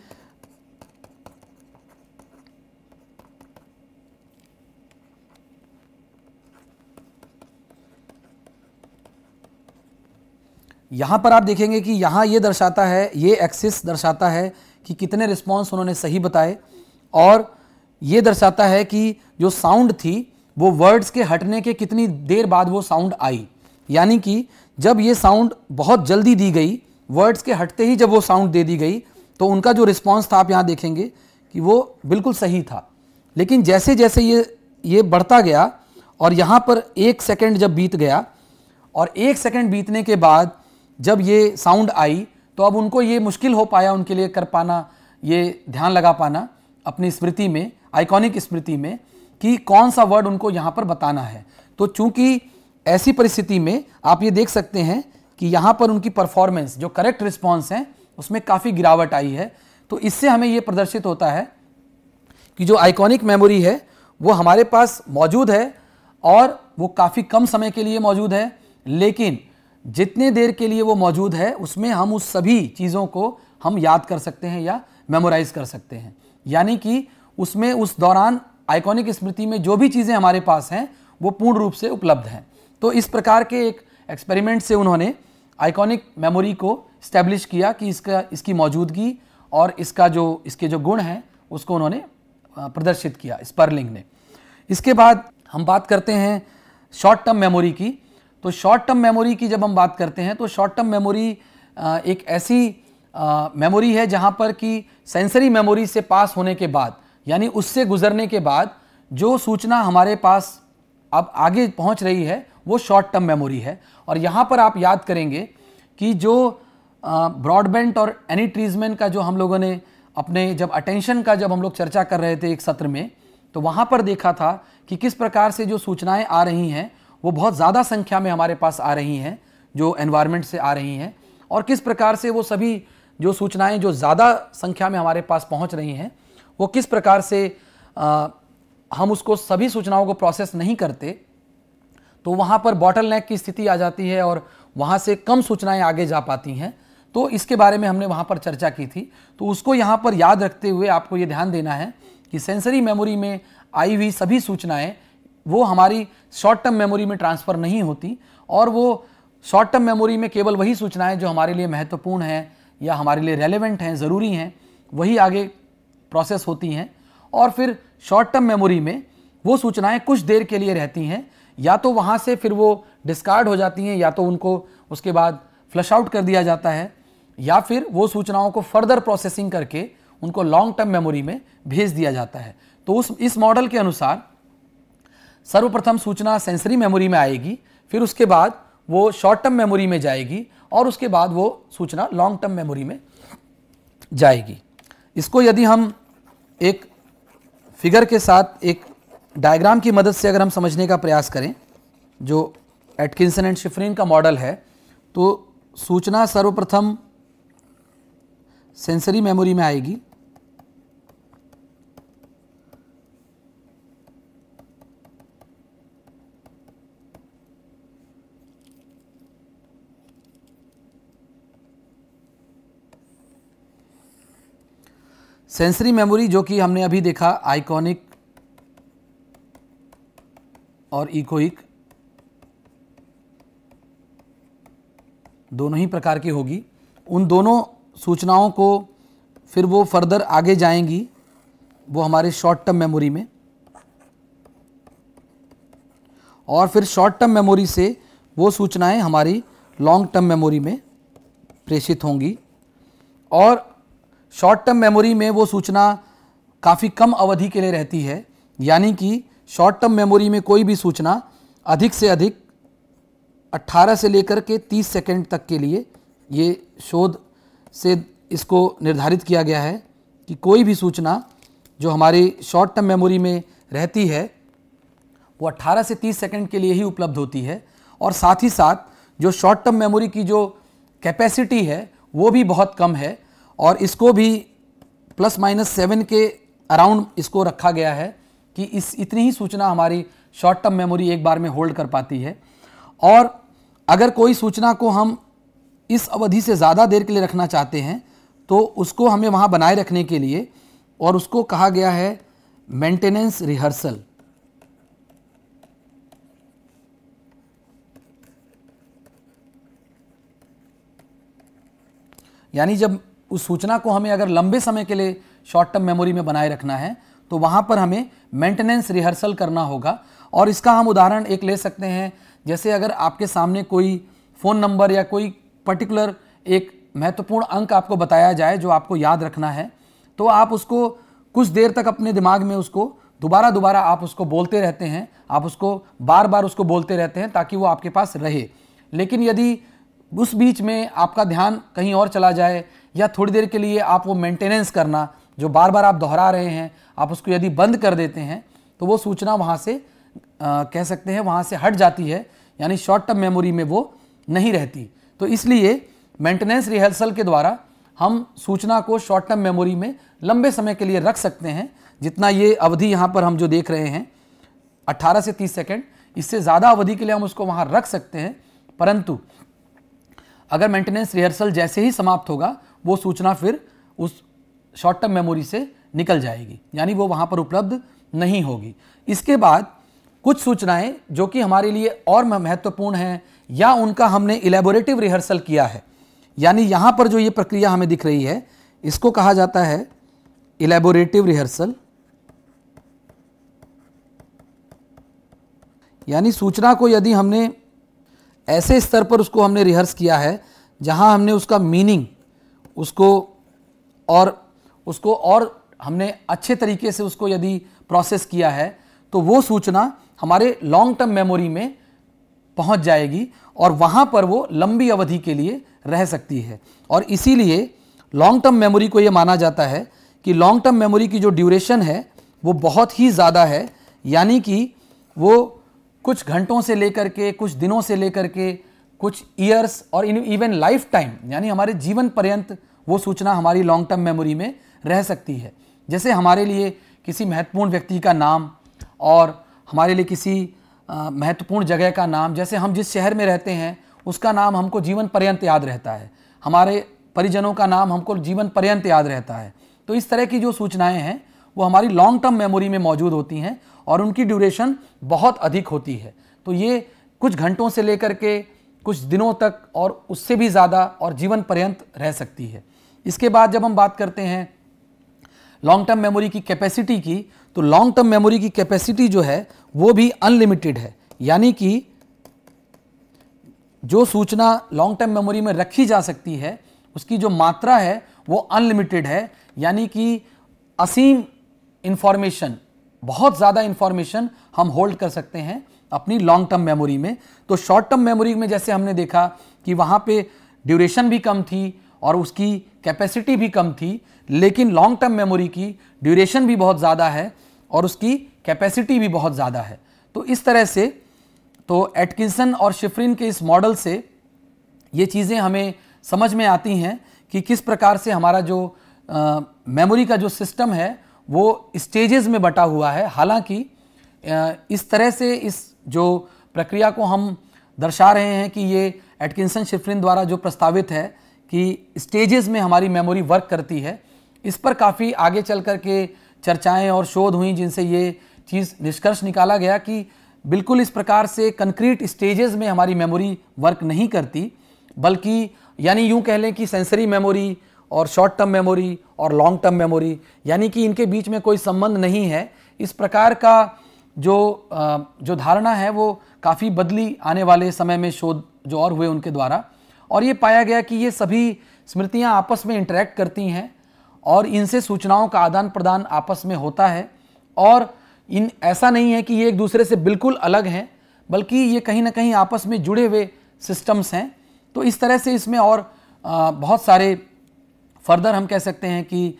यहाँ पर आप देखेंगे कि यहाँ ये दर्शाता है, ये एक्सिस दर्शाता है कि कितने रिस्पॉन्स उन्होंने सही बताए। और ये दर्शाता है कि जो साउंड थी, वो वर्ड्स के हटने के कितनी देर बाद वो साउंड आई। यानी कि जब ये साउंड बहुत जल्दी दी गई वर्ड्स के हटते ही जब वो साउंड दे दी गई तो उनका जो रिस्पॉन्स था, आप यहाँ देखेंगे कि वो बिल्कुल सही था। लेकिन जैसे जैसे ये ये बढ़ता गया और यहाँ पर एक सेकेंड जब बीत गया और एक सेकेंड बीतने के बाद जब ये साउंड आई तो अब उनको ये मुश्किल हो पाया उनके लिए कर पाना, ये ध्यान लगा पाना अपनी स्मृति में, आइकॉनिक स्मृति में, कि कौन सा वर्ड उनको यहाँ पर बताना है। तो चूँकि ऐसी परिस्थिति में आप ये देख सकते हैं कि यहाँ पर उनकी परफॉर्मेंस, जो करेक्ट रिस्पॉन्स है उसमें काफ़ी गिरावट आई है। तो इससे हमें ये प्रदर्शित होता है कि जो आइकॉनिक मेमोरी है, वो हमारे पास मौजूद है और वो काफ़ी कम समय के लिए मौजूद है, लेकिन जितने देर के लिए वो मौजूद है, उसमें हम उस सभी चीज़ों को हम याद कर सकते हैं या मेमोराइज कर सकते हैं। यानी कि उसमें उस दौरान आइकॉनिक स्मृति में जो भी चीज़ें हमारे पास हैं, वो पूर्ण रूप से उपलब्ध हैं। तो इस प्रकार के एक एक्सपेरिमेंट से उन्होंने आइकॉनिक मेमोरी को स्टैब्लिश किया कि इसका, इसकी मौजूदगी और इसका जो, इसके जो गुण हैं, उसको उन्होंने प्रदर्शित किया स्पर्लिंग ने। इसके बाद हम बात करते हैं शॉर्ट टर्म मेमोरी की। तो शॉर्ट टर्म मेमोरी की जब हम बात करते हैं तो शॉर्ट टर्म मेमोरी एक ऐसी मेमोरी है जहाँ पर कि सेंसरी मेमोरी से पास होने के बाद, यानी उससे गुजरने के बाद, जो सूचना हमारे पास अब आगे पहुँच रही है, वो शॉर्ट टर्म मेमोरी है। और यहाँ पर आप याद करेंगे कि जो ब्रॉडबैंड और एनी ट्रीजमेंट का जो हम लोगों ने अपने जब अटेंशन का जब हम लोग चर्चा कर रहे थे एक सत्र में तो वहाँ पर देखा था कि किस प्रकार से जो सूचनाएँ आ रही हैं वो बहुत ज़्यादा संख्या में हमारे पास आ रही हैं जो एनवायरनमेंट से आ रही हैं और किस प्रकार से वो सभी जो सूचनाएँ जो ज़्यादा संख्या में हमारे पास पहुँच रही हैं वो किस प्रकार से आ, हम उसको सभी सूचनाओं को प्रोसेस नहीं करते तो वहाँ पर बॉटल की स्थिति आ जाती है और वहाँ से कम सूचनाएँ आगे जा पाती हैं। तो इसके बारे में हमने वहाँ पर चर्चा की थी। तो उसको यहाँ पर याद रखते हुए आपको ये ध्यान देना है कि सेंसरी मेमोरी में आई हुई सभी सूचनाएँ, वो हमारी शॉर्ट टर्म मेमोरी में ट्रांसफ़र नहीं होती और वो शॉर्ट टर्म मेमोरी में केवल वही सूचनाएँ जो हमारे लिए महत्वपूर्ण हैं या हमारे लिए रेलेवेंट हैं, ज़रूरी हैं, वही आगे प्रोसेस होती हैं। और फिर शॉर्ट टर्म मेमोरी में वो सूचनाएँ कुछ देर के लिए रहती हैं, या तो वहाँ से फिर वो डिस्कार्ड हो जाती हैं, या तो उनको उसके बाद फ्लश आउट कर दिया जाता है। या फिर वो सूचनाओं को फर्दर प्रोसेसिंग करके उनको लॉन्ग टर्म मेमोरी में भेज दिया जाता है। तो उस, इस मॉडल के अनुसार सर्वप्रथम सूचना सेंसरी मेमोरी में आएगी, फिर उसके बाद वो शॉर्ट टर्म मेमोरी में जाएगी और उसके बाद वो सूचना लॉन्ग टर्म मेमोरी में जाएगी। इसको यदि हम एक फिगर के साथ एक डायग्राम की मदद से अगर हम समझने का प्रयास करें, जो एटकिंसन एंड शिफरिन का मॉडल है तो सूचना सर्वप्रथम सेंसरी मेमोरी में आएगी। सेंसरी मेमोरी जो कि हमने अभी देखा, आइकॉनिक और इकोइक, दोनों ही प्रकार की होगी। उन दोनों सूचनाओं को फिर वो फर्दर आगे जाएँगी, वो हमारे शॉर्ट टर्म मेमोरी में। और फिर शॉर्ट टर्म मेमोरी से वो सूचनाएँ हमारी लॉन्ग टर्म मेमोरी में प्रेषित होंगी। और शॉर्ट टर्म मेमोरी में वो सूचना काफ़ी कम अवधि के लिए रहती है, यानी कि शॉर्ट टर्म मेमोरी में कोई भी सूचना अधिक से अधिक 18 से लेकर के 30 सेकंड तक के लिए ये शोध से इसको निर्धारित किया गया है कि कोई भी सूचना जो हमारी शॉर्ट टर्म मेमोरी में रहती है, वो 18 से 30 सेकंड के लिए ही उपलब्ध होती है और साथ ही साथ जो शॉर्ट टर्म मेमोरी की जो कैपेसिटी है, वो भी बहुत कम है और इसको भी प्लस माइनस सेवन के अराउंड इसको रखा गया है कि इस, इतनी ही सूचना हमारी शॉर्ट टर्म मेमोरी एक बार में होल्ड कर पाती है। और अगर कोई सूचना को हम इस अवधि से ज़्यादा देर के लिए रखना चाहते हैं तो उसको हमें वहाँ बनाए रखने के लिए और उसको कहा गया है मेंटेनेंस रिहर्सल यानी जब उस सूचना को हमें अगर लंबे समय के लिए शॉर्ट टर्म मेमोरी में बनाए रखना है तो वहाँ पर हमें मेंटेनेंस रिहर्सल करना होगा। और इसका हम उदाहरण एक ले सकते हैं, जैसे अगर आपके सामने कोई फ़ोन नंबर या कोई पर्टिकुलर एक महत्वपूर्ण अंक आपको बताया जाए जो आपको याद रखना है तो आप उसको कुछ देर तक अपने दिमाग में उसको दोबारा दोबारा आप उसको बोलते रहते हैं आप उसको बार बार उसको बोलते रहते हैं ताकि वो आपके पास रहे। लेकिन यदि उस बीच में आपका ध्यान कहीं और चला जाए या थोड़ी देर के लिए आप वो मेंटेनेंस करना जो बार बार आप दोहरा रहे हैं आप उसको यदि बंद कर देते हैं तो वो सूचना वहाँ से आ, कह सकते हैं वहाँ से हट जाती है यानी शॉर्ट टर्म मेमोरी में वो नहीं रहती। तो इसलिए मेंटेनेंस रिहर्सल के द्वारा हम सूचना को शॉर्ट टर्म मेमोरी में लंबे समय के लिए रख सकते हैं, जितना ये अवधि यहाँ पर हम जो देख रहे हैं 18 से 30 सेकंड इससे ज़्यादा अवधि के लिए हम उसको वहाँ रख सकते हैं। परंतु अगर मेंटेनेंस रिहर्सल जैसे ही समाप्त होगा, वो सूचना फिर उस शॉर्ट टर्म मेमोरी से निकल जाएगी, यानी वो वहाँ पर उपलब्ध नहीं होगी। इसके बाद कुछ सूचनाएँ जो कि हमारे लिए और महत्वपूर्ण हैं या उनका हमने इलेबोरेटिव रिहर्सल किया है। यानी यहाँ पर जो ये प्रक्रिया हमें दिख रही है, इसको कहा जाता है इलेबोरेटिव रिहर्सल यानी सूचना को यदि हमने ऐसे स्तर पर उसको हमने रिहर्स किया है, जहाँ हमने उसका मीनिंग उसको और उसको और हमने अच्छे तरीके से उसको यदि प्रोसेस किया है तो वो सूचना हमारे लॉन्ग टर्म मेमोरी में पहुँच जाएगी और वहाँ पर वो लंबी अवधि के लिए रह सकती है। और इसीलिए लॉन्ग टर्म मेमोरी को ये माना जाता है कि लॉन्ग टर्म मेमोरी की जो ड्यूरेशन है, वो बहुत ही ज़्यादा है। यानी कि वो कुछ घंटों से लेकर के, कुछ दिनों से लेकर के, कुछ ईयर्स और इवन लाइफ टाइम यानी हमारे जीवन पर्यंत वो सूचना हमारी लॉन्ग टर्म मेमोरी में रह सकती है। जैसे हमारे लिए किसी महत्वपूर्ण व्यक्ति का नाम और हमारे लिए किसी महत्वपूर्ण जगह का नाम, जैसे हम जिस शहर में रहते हैं, उसका नाम हमको जीवन पर्यंत याद रहता है। हमारे परिजनों का नाम हमको जीवन पर्यंत याद रहता है। तो इस तरह की जो सूचनाएँ हैं, वो हमारी लॉन्ग टर्म मेमोरी में मौजूद होती हैं और उनकी ड्यूरेशन बहुत अधिक होती है। तो ये कुछ घंटों से लेकर के कुछ दिनों तक और उससे भी ज़्यादा और जीवन पर्यंत रह सकती है। इसके बाद जब हम बात करते हैं लॉन्ग टर्म मेमोरी की कैपेसिटी की तो लॉन्ग टर्म मेमोरी की कैपेसिटी जो है, वो भी अनलिमिटेड है। यानी कि जो सूचना लॉन्ग टर्म मेमोरी में रखी जा सकती है, उसकी जो मात्रा है, वो अनलिमिटेड है। यानी कि असीम इंफॉर्मेशन बहुत ज़्यादा इंफॉर्मेशन हम होल्ड कर सकते हैं अपनी लॉन्ग टर्म मेमोरी में। तो शॉर्ट टर्म मेमोरी में जैसे हमने देखा कि वहाँ पे ड्यूरेशन भी कम थी और उसकी कैपेसिटी भी कम थी, लेकिन लॉन्ग टर्म मेमोरी की ड्यूरेशन भी बहुत ज़्यादा है। और उसकी कैपेसिटी भी बहुत ज़्यादा है। तो इस तरह से तो एटकिंसन और शिफ्रिन के इस मॉडल से ये चीज़ें हमें समझ में आती हैं कि किस प्रकार से हमारा जो मेमोरी का जो सिस्टम है, वो स्टेजेस में बटा हुआ है। हालाँकि इस तरह से इस जो प्रक्रिया को हम दर्शा रहे हैं कि ये एटकिंसन शिफ्रिन द्वारा जो प्रस्तावित है कि स्टेजेस में हमारी मेमोरी वर्क करती है, इस पर काफ़ी आगे चल कर के चर्चाएँ और शोध हुई जिनसे ये चीज़ निष्कर्ष निकाला गया कि बिल्कुल इस प्रकार से कंक्रीट स्टेजेस में हमारी मेमोरी वर्क नहीं करती, बल्कि यानी यूँ कह लें कि सेंसरी मेमोरी और शॉर्ट टर्म मेमोरी और लॉन्ग टर्म मेमोरी, यानी कि इनके बीच में कोई संबंध नहीं है, इस प्रकार का जो जो धारणा है वो काफ़ी बदली आने वाले समय में शोध जो और हुए उनके द्वारा। और ये पाया गया कि ये सभी स्मृतियाँ आपस में इंटरेक्ट करती हैं और इनसे सूचनाओं का आदान प्रदान आपस में होता है और इन, ऐसा नहीं है कि ये एक दूसरे से बिल्कुल अलग हैं, बल्कि ये कहीं ना कहीं आपस में जुड़े हुए सिस्टम्स हैं। तो इस तरह से इसमें और बहुत सारे फर्दर हम कह सकते हैं कि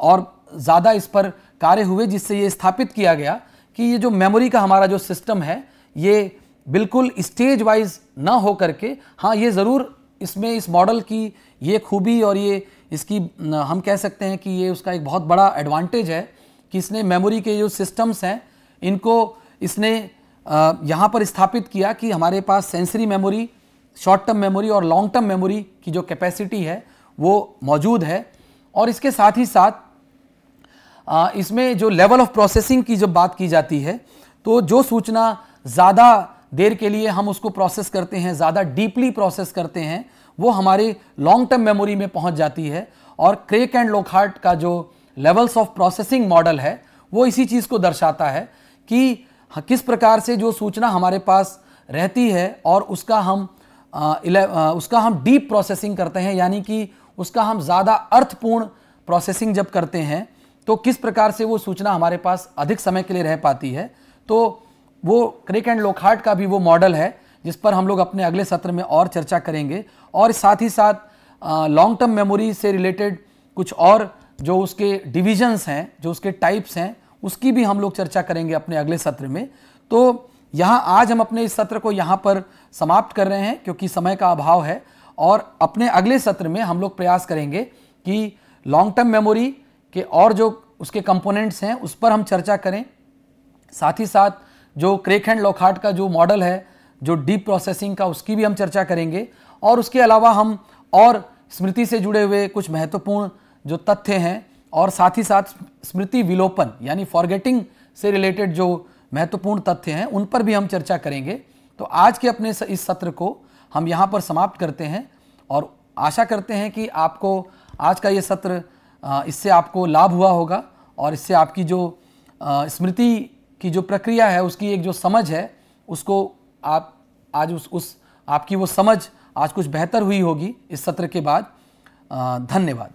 और ज़्यादा इस पर कार्य हुए, जिससे ये स्थापित किया गया कि ये जो मेमोरी का हमारा जो सिस्टम है, ये बिल्कुल स्टेज वाइज ना हो करके हाँ ये ज़रूर इसमें इस मॉडल की ये खूबी और ये इसकी हम कह सकते हैं कि ये उसका एक बहुत बड़ा एडवांटेज है कि इसने मेमोरी के जो सिस्टम्स हैं, इनको, इसने यहाँ पर स्थापित किया कि हमारे पास sensory memory short term memory और लॉन्ग टर्म मेमोरी की जो कैपेसिटी है, वो मौजूद है। और इसके साथ ही साथ इसमें जो लेवल ऑफ़ प्रोसेसिंग की जब बात की जाती है तो जो सूचना ज़्यादा देर के लिए हम उसको प्रोसेस करते हैं, ज़्यादा डीपली प्रोसेस करते हैं वो हमारी लॉन्ग टर्म मेमोरी में पहुँच जाती है और क्रेक एंड लोकहार्ट का जो लेवल्स ऑफ़ प्रोसेसिंग मॉडल है वो इसी चीज़ को दर्शाता है कि किस प्रकार से जो सूचना हमारे पास रहती है और उसका हम आ, आ, उसका हम डीप प्रोसेसिंग करते हैं यानी कि उसका हम ज़्यादा अर्थपूर्ण प्रोसेसिंग जब करते हैं तो किस प्रकार से वो सूचना हमारे पास अधिक समय के लिए रह पाती है। तो वो क्रिक एंड लोकहार्ट का भी वो मॉडल है जिस पर हम लोग अपने अगले सत्र में और चर्चा करेंगे और साथ ही साथ लॉन्ग टर्म मेमोरी से रिलेटेड कुछ और जो उसके डिविजन्स हैं, जो उसके टाइप्स हैं, उसकी भी हम लोग चर्चा करेंगे अपने अगले सत्र में। तो यहाँ आज हम अपने इस सत्र को यहाँ पर समाप्त कर रहे हैं क्योंकि समय का अभाव है और अपने अगले सत्र में हम लोग प्रयास करेंगे कि लॉन्ग टर्म मेमोरी के और जो उसके कंपोनेंट्स हैं, उस पर हम चर्चा करें। साथ ही साथ जो क्रेक एंड लॉकहार्ट का जो मॉडल है जो डीप प्रोसेसिंग का, उसकी भी हम चर्चा करेंगे। और उसके अलावा हम और स्मृति से जुड़े हुए कुछ महत्वपूर्ण जो तथ्य हैं और साथ ही साथ स्मृति विलोपन, यानी फॉरगेटिंग से रिलेटेड जो महत्वपूर्ण तथ्य हैं, उन पर भी हम चर्चा करेंगे। तो आज के अपने इस सत्र को हम यहाँ पर समाप्त करते हैं और आशा करते हैं कि आपको आज का ये सत्र इससे आपको लाभ हुआ होगा और इससे आपकी जो स्मृति की जो प्रक्रिया है, उसकी एक जो समझ है, उसको आप, आज उस उस, आपकी वो समझ आज कुछ बेहतर हुई होगी इस सत्र के बाद। धन्यवाद।